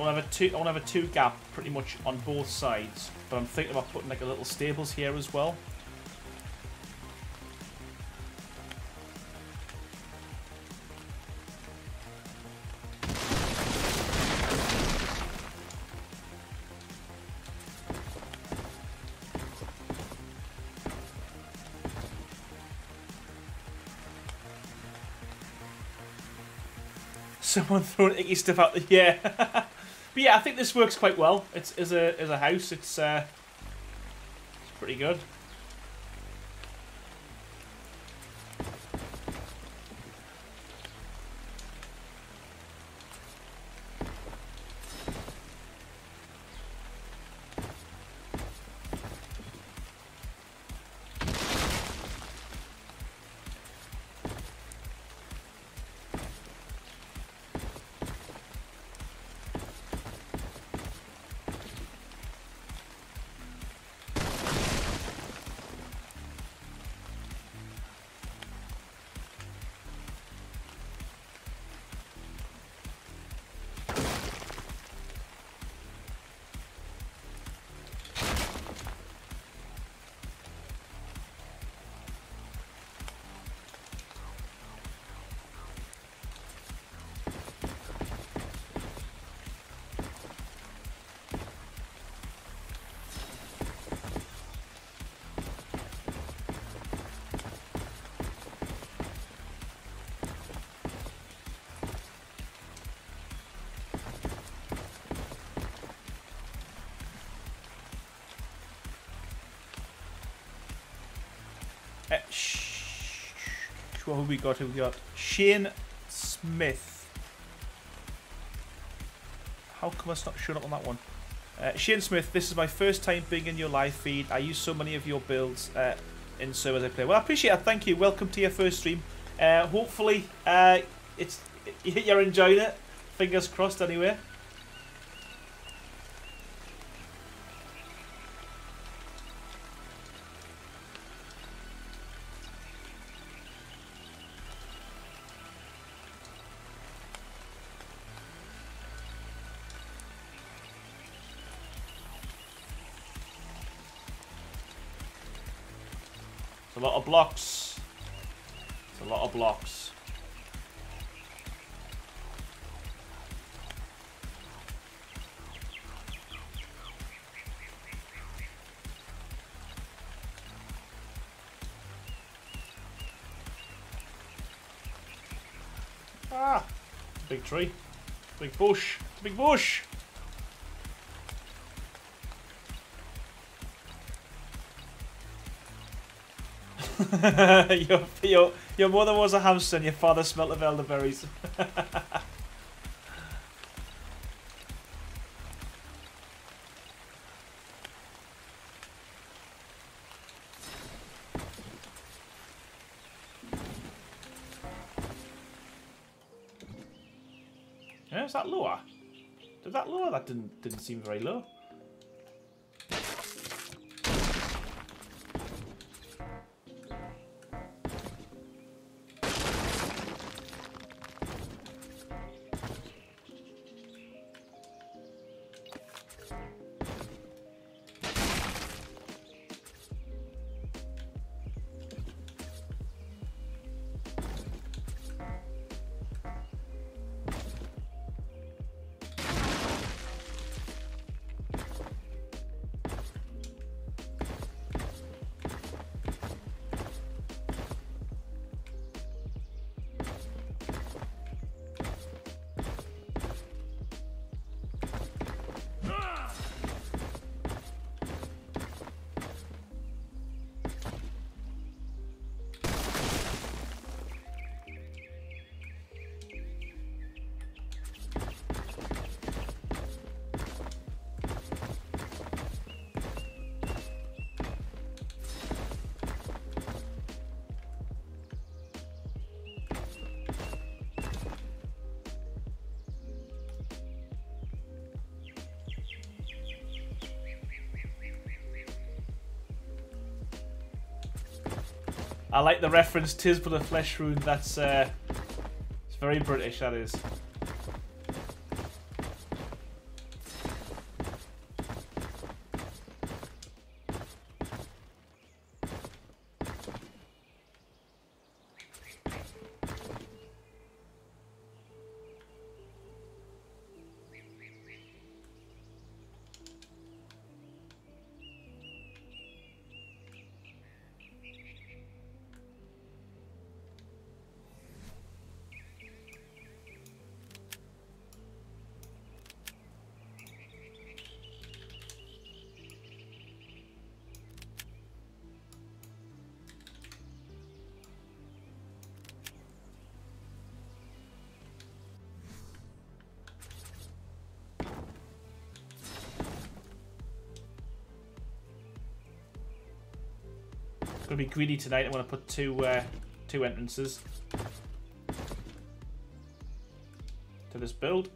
I want to have a two. I want to have a two gap pretty much on both sides, but I'm thinking about putting like a little stables here as well. Someone throwing icky stuff out the yeah. but yeah, I think this works quite well. It's as a as a house. It's uh, it's pretty good. Uh, what have we got? Who we got? Shane Smith. How come it's not showing up on that one? Uh, Shane Smith, this is my first time being in your live feed. I use so many of your builds uh, in servers I play. Well, I appreciate it. Thank you. Welcome to your first stream. Uh, hopefully, uh, it's you're enjoying it. Fingers crossed, anyway. Blocks. It's a lot of blocks. Ah! Big tree. Big bush. Big bush! your, your, your mother was a hamster and your father smelt of elderberries. yeah, is that lower? Did that lower? That didn't didn't seem very low. I like the reference "Tis but a flesh wound." That's uh, it's very British. That is. Be greedy tonight. I'm gonna put two uh, two entrances to this build.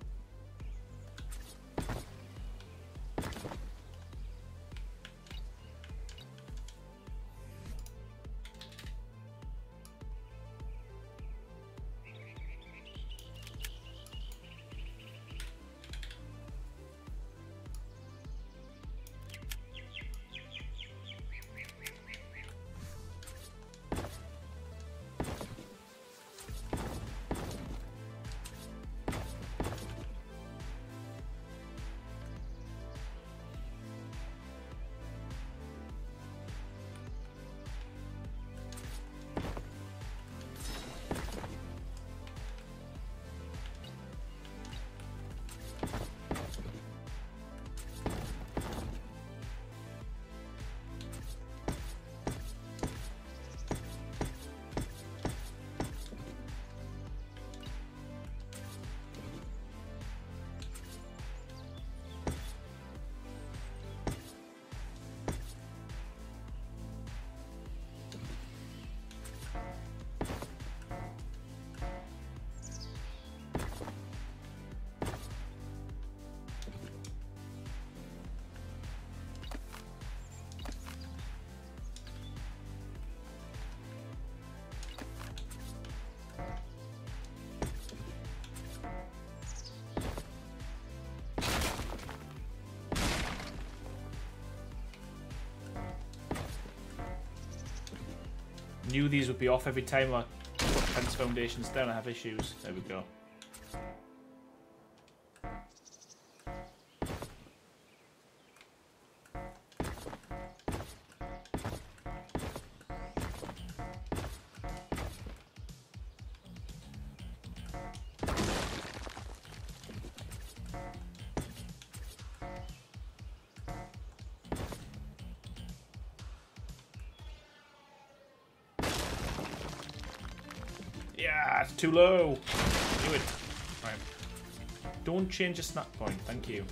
Knew these would be off every time I put fence foundations down. I have issues. There we go. Too low. Do it. Right. Don't change the snap point. Thank you.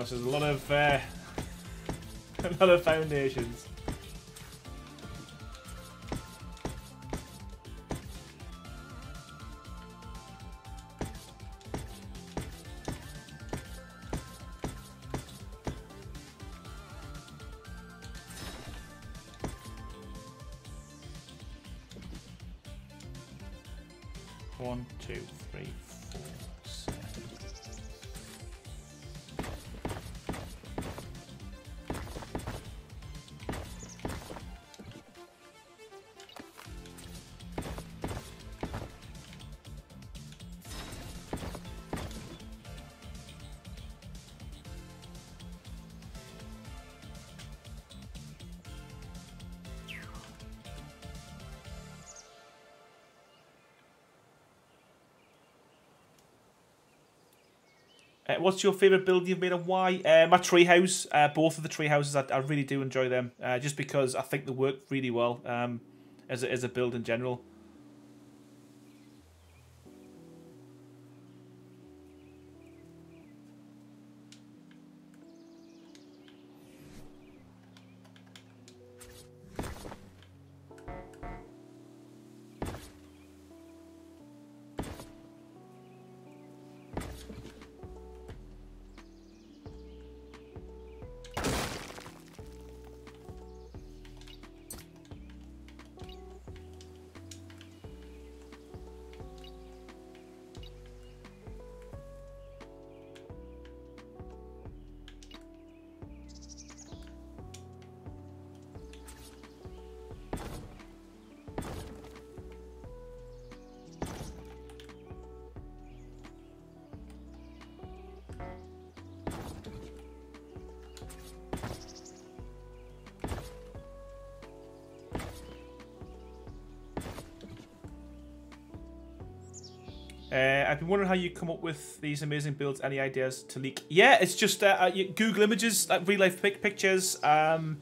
This is a lot of uh, a lot of foundations. What's your favourite build you've made and why? Uh, my treehouse. Uh, both of the tree houses, I, I really do enjoy them. Uh, just because I think they work really well um, as, a, as a build in general. Wondering how you come up with these amazing builds. Any ideas to leak? Yeah, it's just uh, uh, Google images, like real life pic pictures, um,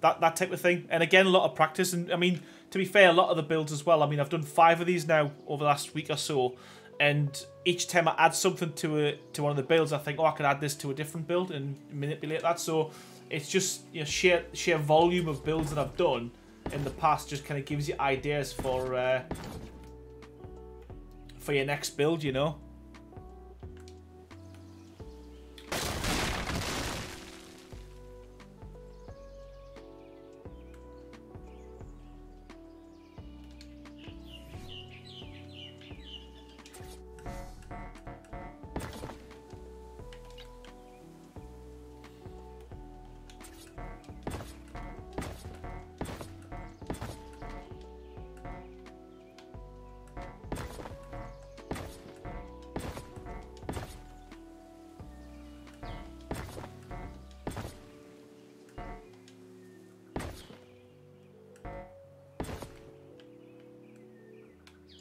that that type of thing. And again, a lot of practice. And I mean, to be fair, a lot of the builds as well. I mean, I've done five of these now over the last week or so, and each time I add something to a to one of the builds, I think, oh, I can add this to a different build and manipulate that. So it's just you know sheer sheer volume of builds that I've done in the past just kind of gives you ideas for. Uh, for your next build, you know.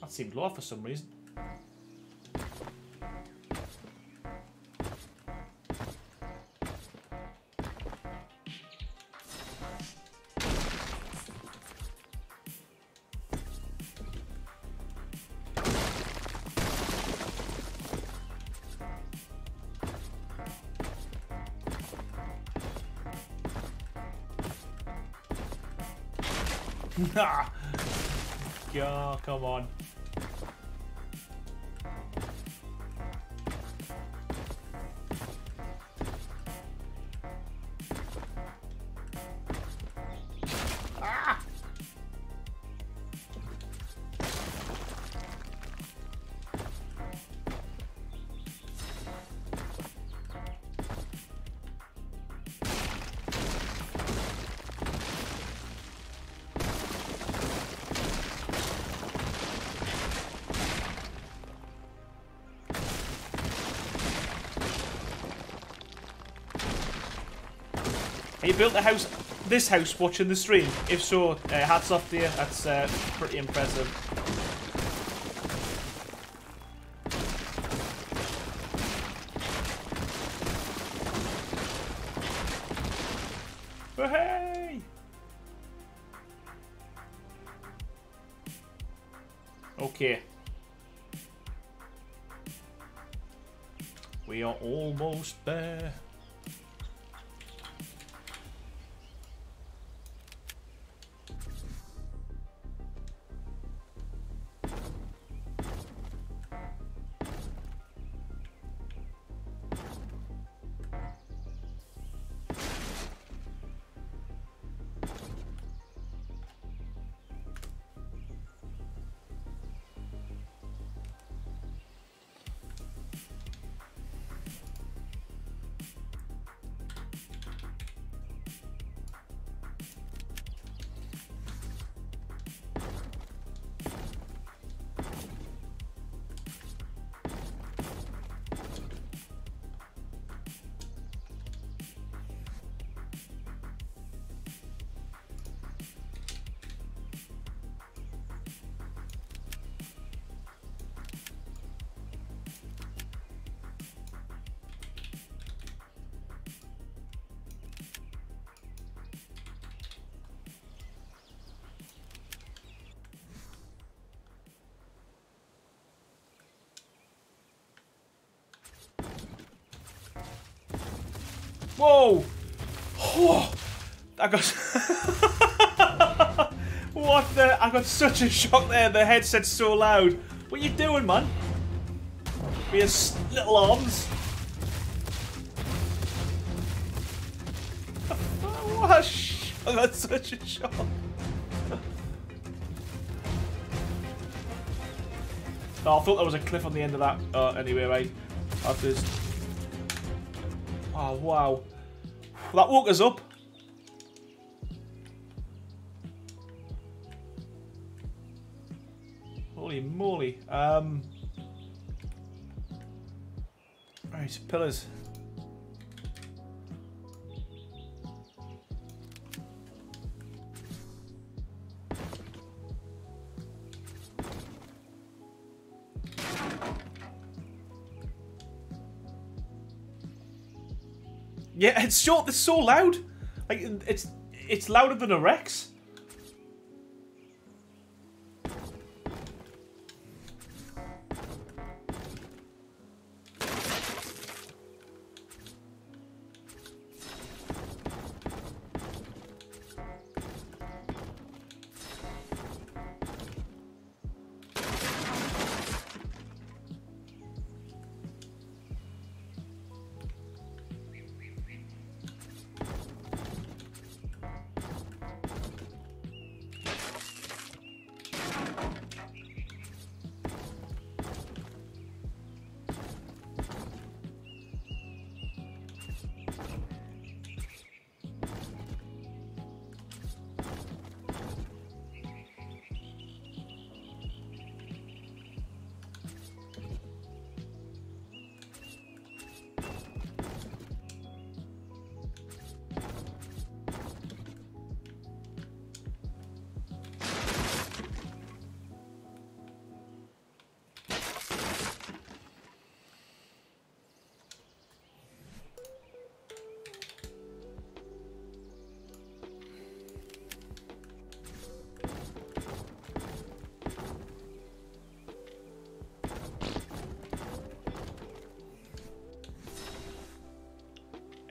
not seemed low for some reason. oh, come on. You built the house, this house, watching the stream. If so, uh, hats off to you. That's uh, pretty impressive. Got. what the? I got such a shock there. The headset's so loud. What you doing, man? With your little arms. sh I got such a shock. Oh, I thought there was a cliff on the end of that. Uh, anyway, right. I've just. Oh, wow. That woke us up. Pillars. Yeah, it's short. It's so loud. Like it's it's louder than a Rex.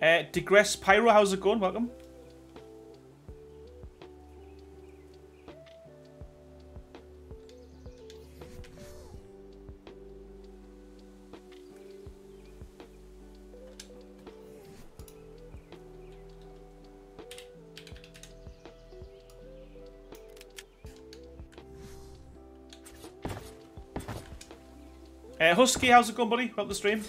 Uh, Digress Pyro, how's it going? Welcome. Uh, Husky, how's it going, buddy? About the stream?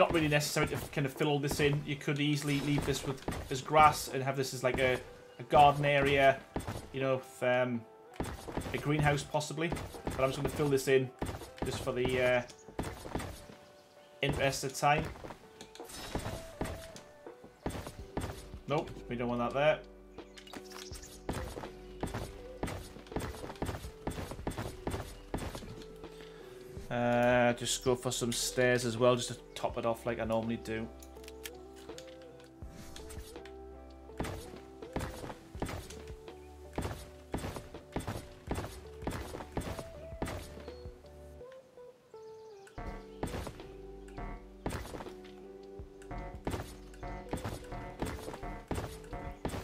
Not really necessary to kind of fill all this in. You could easily leave this with as grass and have this as like a, a garden area, you know, if, um, a greenhouse possibly. But I'm just going to fill this in just for the uh, interest of time. Nope, we don't want that there. Uh, just go for some stairs as well, just to top it off like I normally do.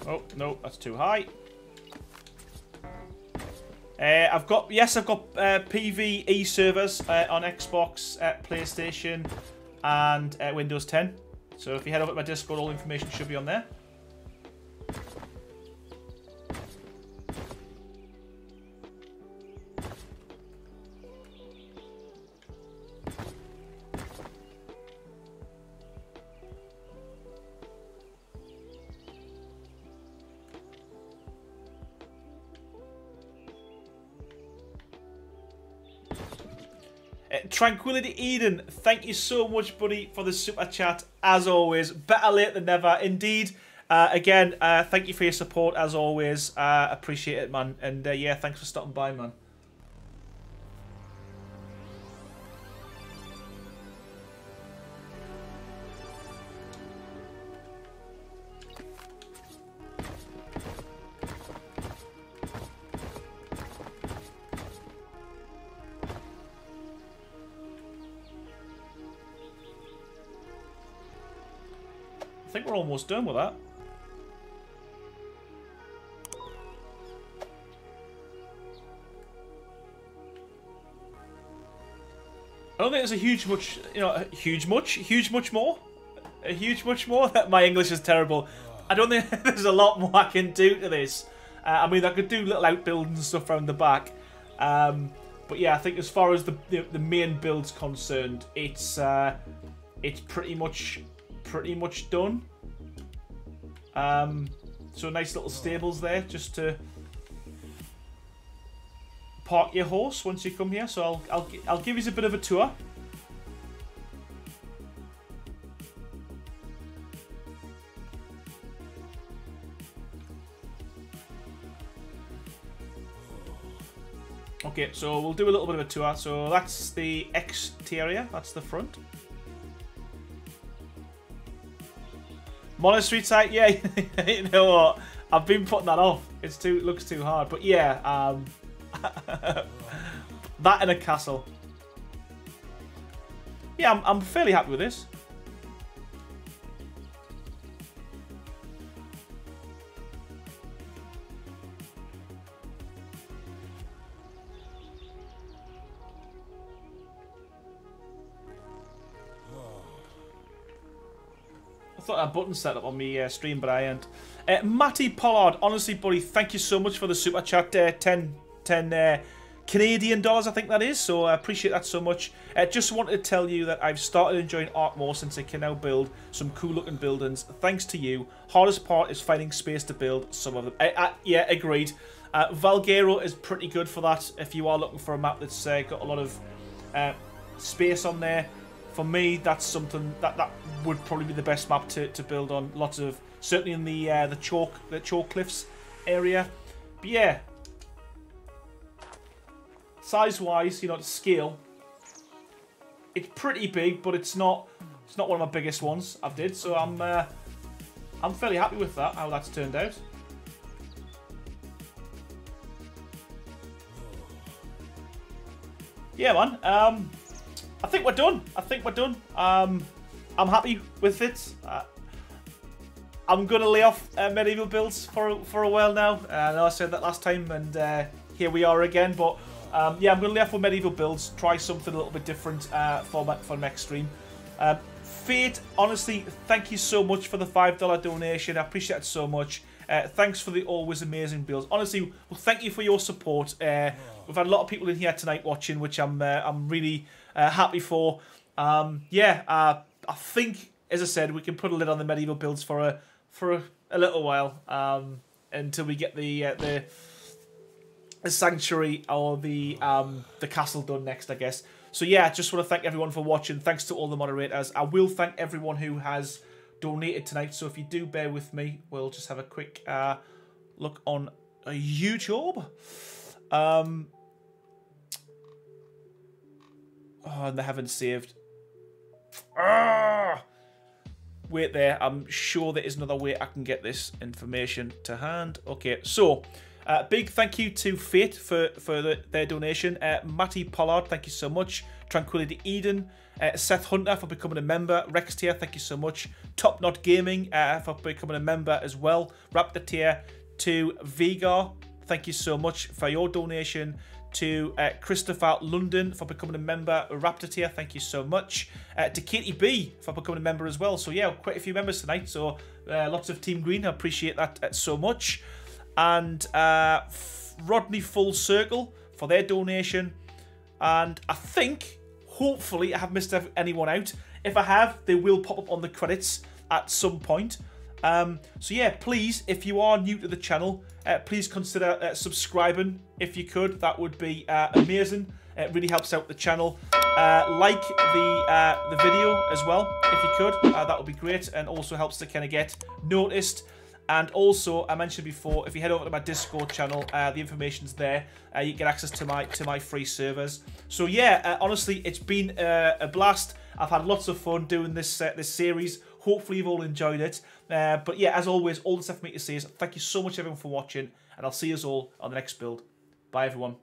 Oh, no, that's too high. Uh, I've got yes, I've got uh, PVE servers uh, on Xbox, uh, PlayStation, and uh, Windows 10. So if you head over to my Discord, all information should be on there. Tranquility Eden, thank you so much, buddy, for the super chat. As always, better late than never. Indeed. Uh, again, uh, thank you for your support, as always. Uh, appreciate it, man. And uh, yeah, thanks for stopping by, man. Almost done with that. I don't think there's a huge much, you know, huge much, huge much more, a huge much more. My English is terrible. I don't think there's a lot more I can do to this. Uh, I mean, I could do little outbuildings and stuff around the back. Um, but yeah, I think as far as the the, the main build's concerned, it's uh, it's pretty much pretty much done. Um, so nice little stables there just to park your horse once you come here. So I'll, I'll, I'll give you a bit of a tour. Okay, so we'll do a little bit of a tour. So that's the exterior, that's the front. Monastery type, yeah, you know what? I've been putting that off. It's too, it looks too hard. But yeah, um, that in a castle. Yeah, I'm, I'm fairly happy with this. Thought that button set up on me uh, stream, but I. Uh, Matty Pollard, honestly, buddy, thank you so much for the super chat. Uh, 10, 10 uh, Canadian dollars, I think that is. So I appreciate that so much. Uh, just wanted to tell you that I've started enjoying Ark more since I can now build some cool looking buildings. Thanks to you. Hardest part is finding space to build some of them. Uh, yeah, agreed. Uh, Valguero is pretty good for that if you are looking for a map that's uh, got a lot of uh, space on there for me, that's something that that would probably be the best map to, to build on. Lots of certainly in the uh, the chalk the chalk cliffs area. But yeah, size wise, you know, scale, it's pretty big, but it's not it's not one of my biggest ones I've did. So I'm uh, I'm fairly happy with that how that's turned out. Yeah, man. Um, I think we're done. I think we're done. Um, I'm happy with it. Uh, I'm gonna lay off uh, medieval builds for for a while now. Uh, I know I said that last time, and uh, here we are again. But um, yeah, I'm gonna lay off with medieval builds. Try something a little bit different uh, for my, for next stream. Um, Fate, honestly, thank you so much for the $5 donation. I appreciate it so much. Uh, thanks for the always amazing builds. Honestly, well, thank you for your support. Uh, we've had a lot of people in here tonight watching, which I'm uh, I'm really uh, happy for. Um, yeah, uh, I think, as I said, we can put a lid on the medieval builds for a for a, a little while um, until we get the uh, the the sanctuary or the um, the castle done next, I guess. So yeah, just want to thank everyone for watching. Thanks to all the moderators. I will thank everyone who has donated tonight. So if you do bear with me, we'll just have a quick uh, look on YouTube. Um, oh, and they haven't saved. Ah! Wait there. I'm sure there is another way I can get this information to hand. Okay, so uh, big thank you to Fate for, for the, their donation. Uh, Matty Pollard, thank you so much. Tranquility Eden. Uh, Seth Hunter for becoming a member. Rex Tier, thank you so much. Top Knot Gaming uh, for becoming a member as well. Raptor Tier to Vigar, thank you so much for your donation. To uh, Christopher London for becoming a member. Raptor Tier, thank you so much. Uh, to Katie B for becoming a member as well. So yeah, quite a few members tonight. So uh, lots of Team Green. I appreciate that uh, so much. And uh, Rodney Full Circle for their donation. And I think Hopefully, I have missed anyone out. If I have, they will pop up on the credits at some point. Um, so yeah, please, if you are new to the channel, uh, please consider uh, subscribing if you could. That would be uh, amazing. It really helps out the channel. Uh, like the uh, the video as well, if you could. Uh, that would be great, and also helps to kind of get noticed. And also, I mentioned before, if you head over to my Discord channel, uh, the information's there. Uh, you get access to my to my free servers. So yeah, uh, honestly, it's been a blast. I've had lots of fun doing this this series. Hopefully, you've all enjoyed it. Uh, but yeah, as always, all that's left for me to say is thank you so much, everyone, for watching, and I'll see you all on the next build. Bye, everyone.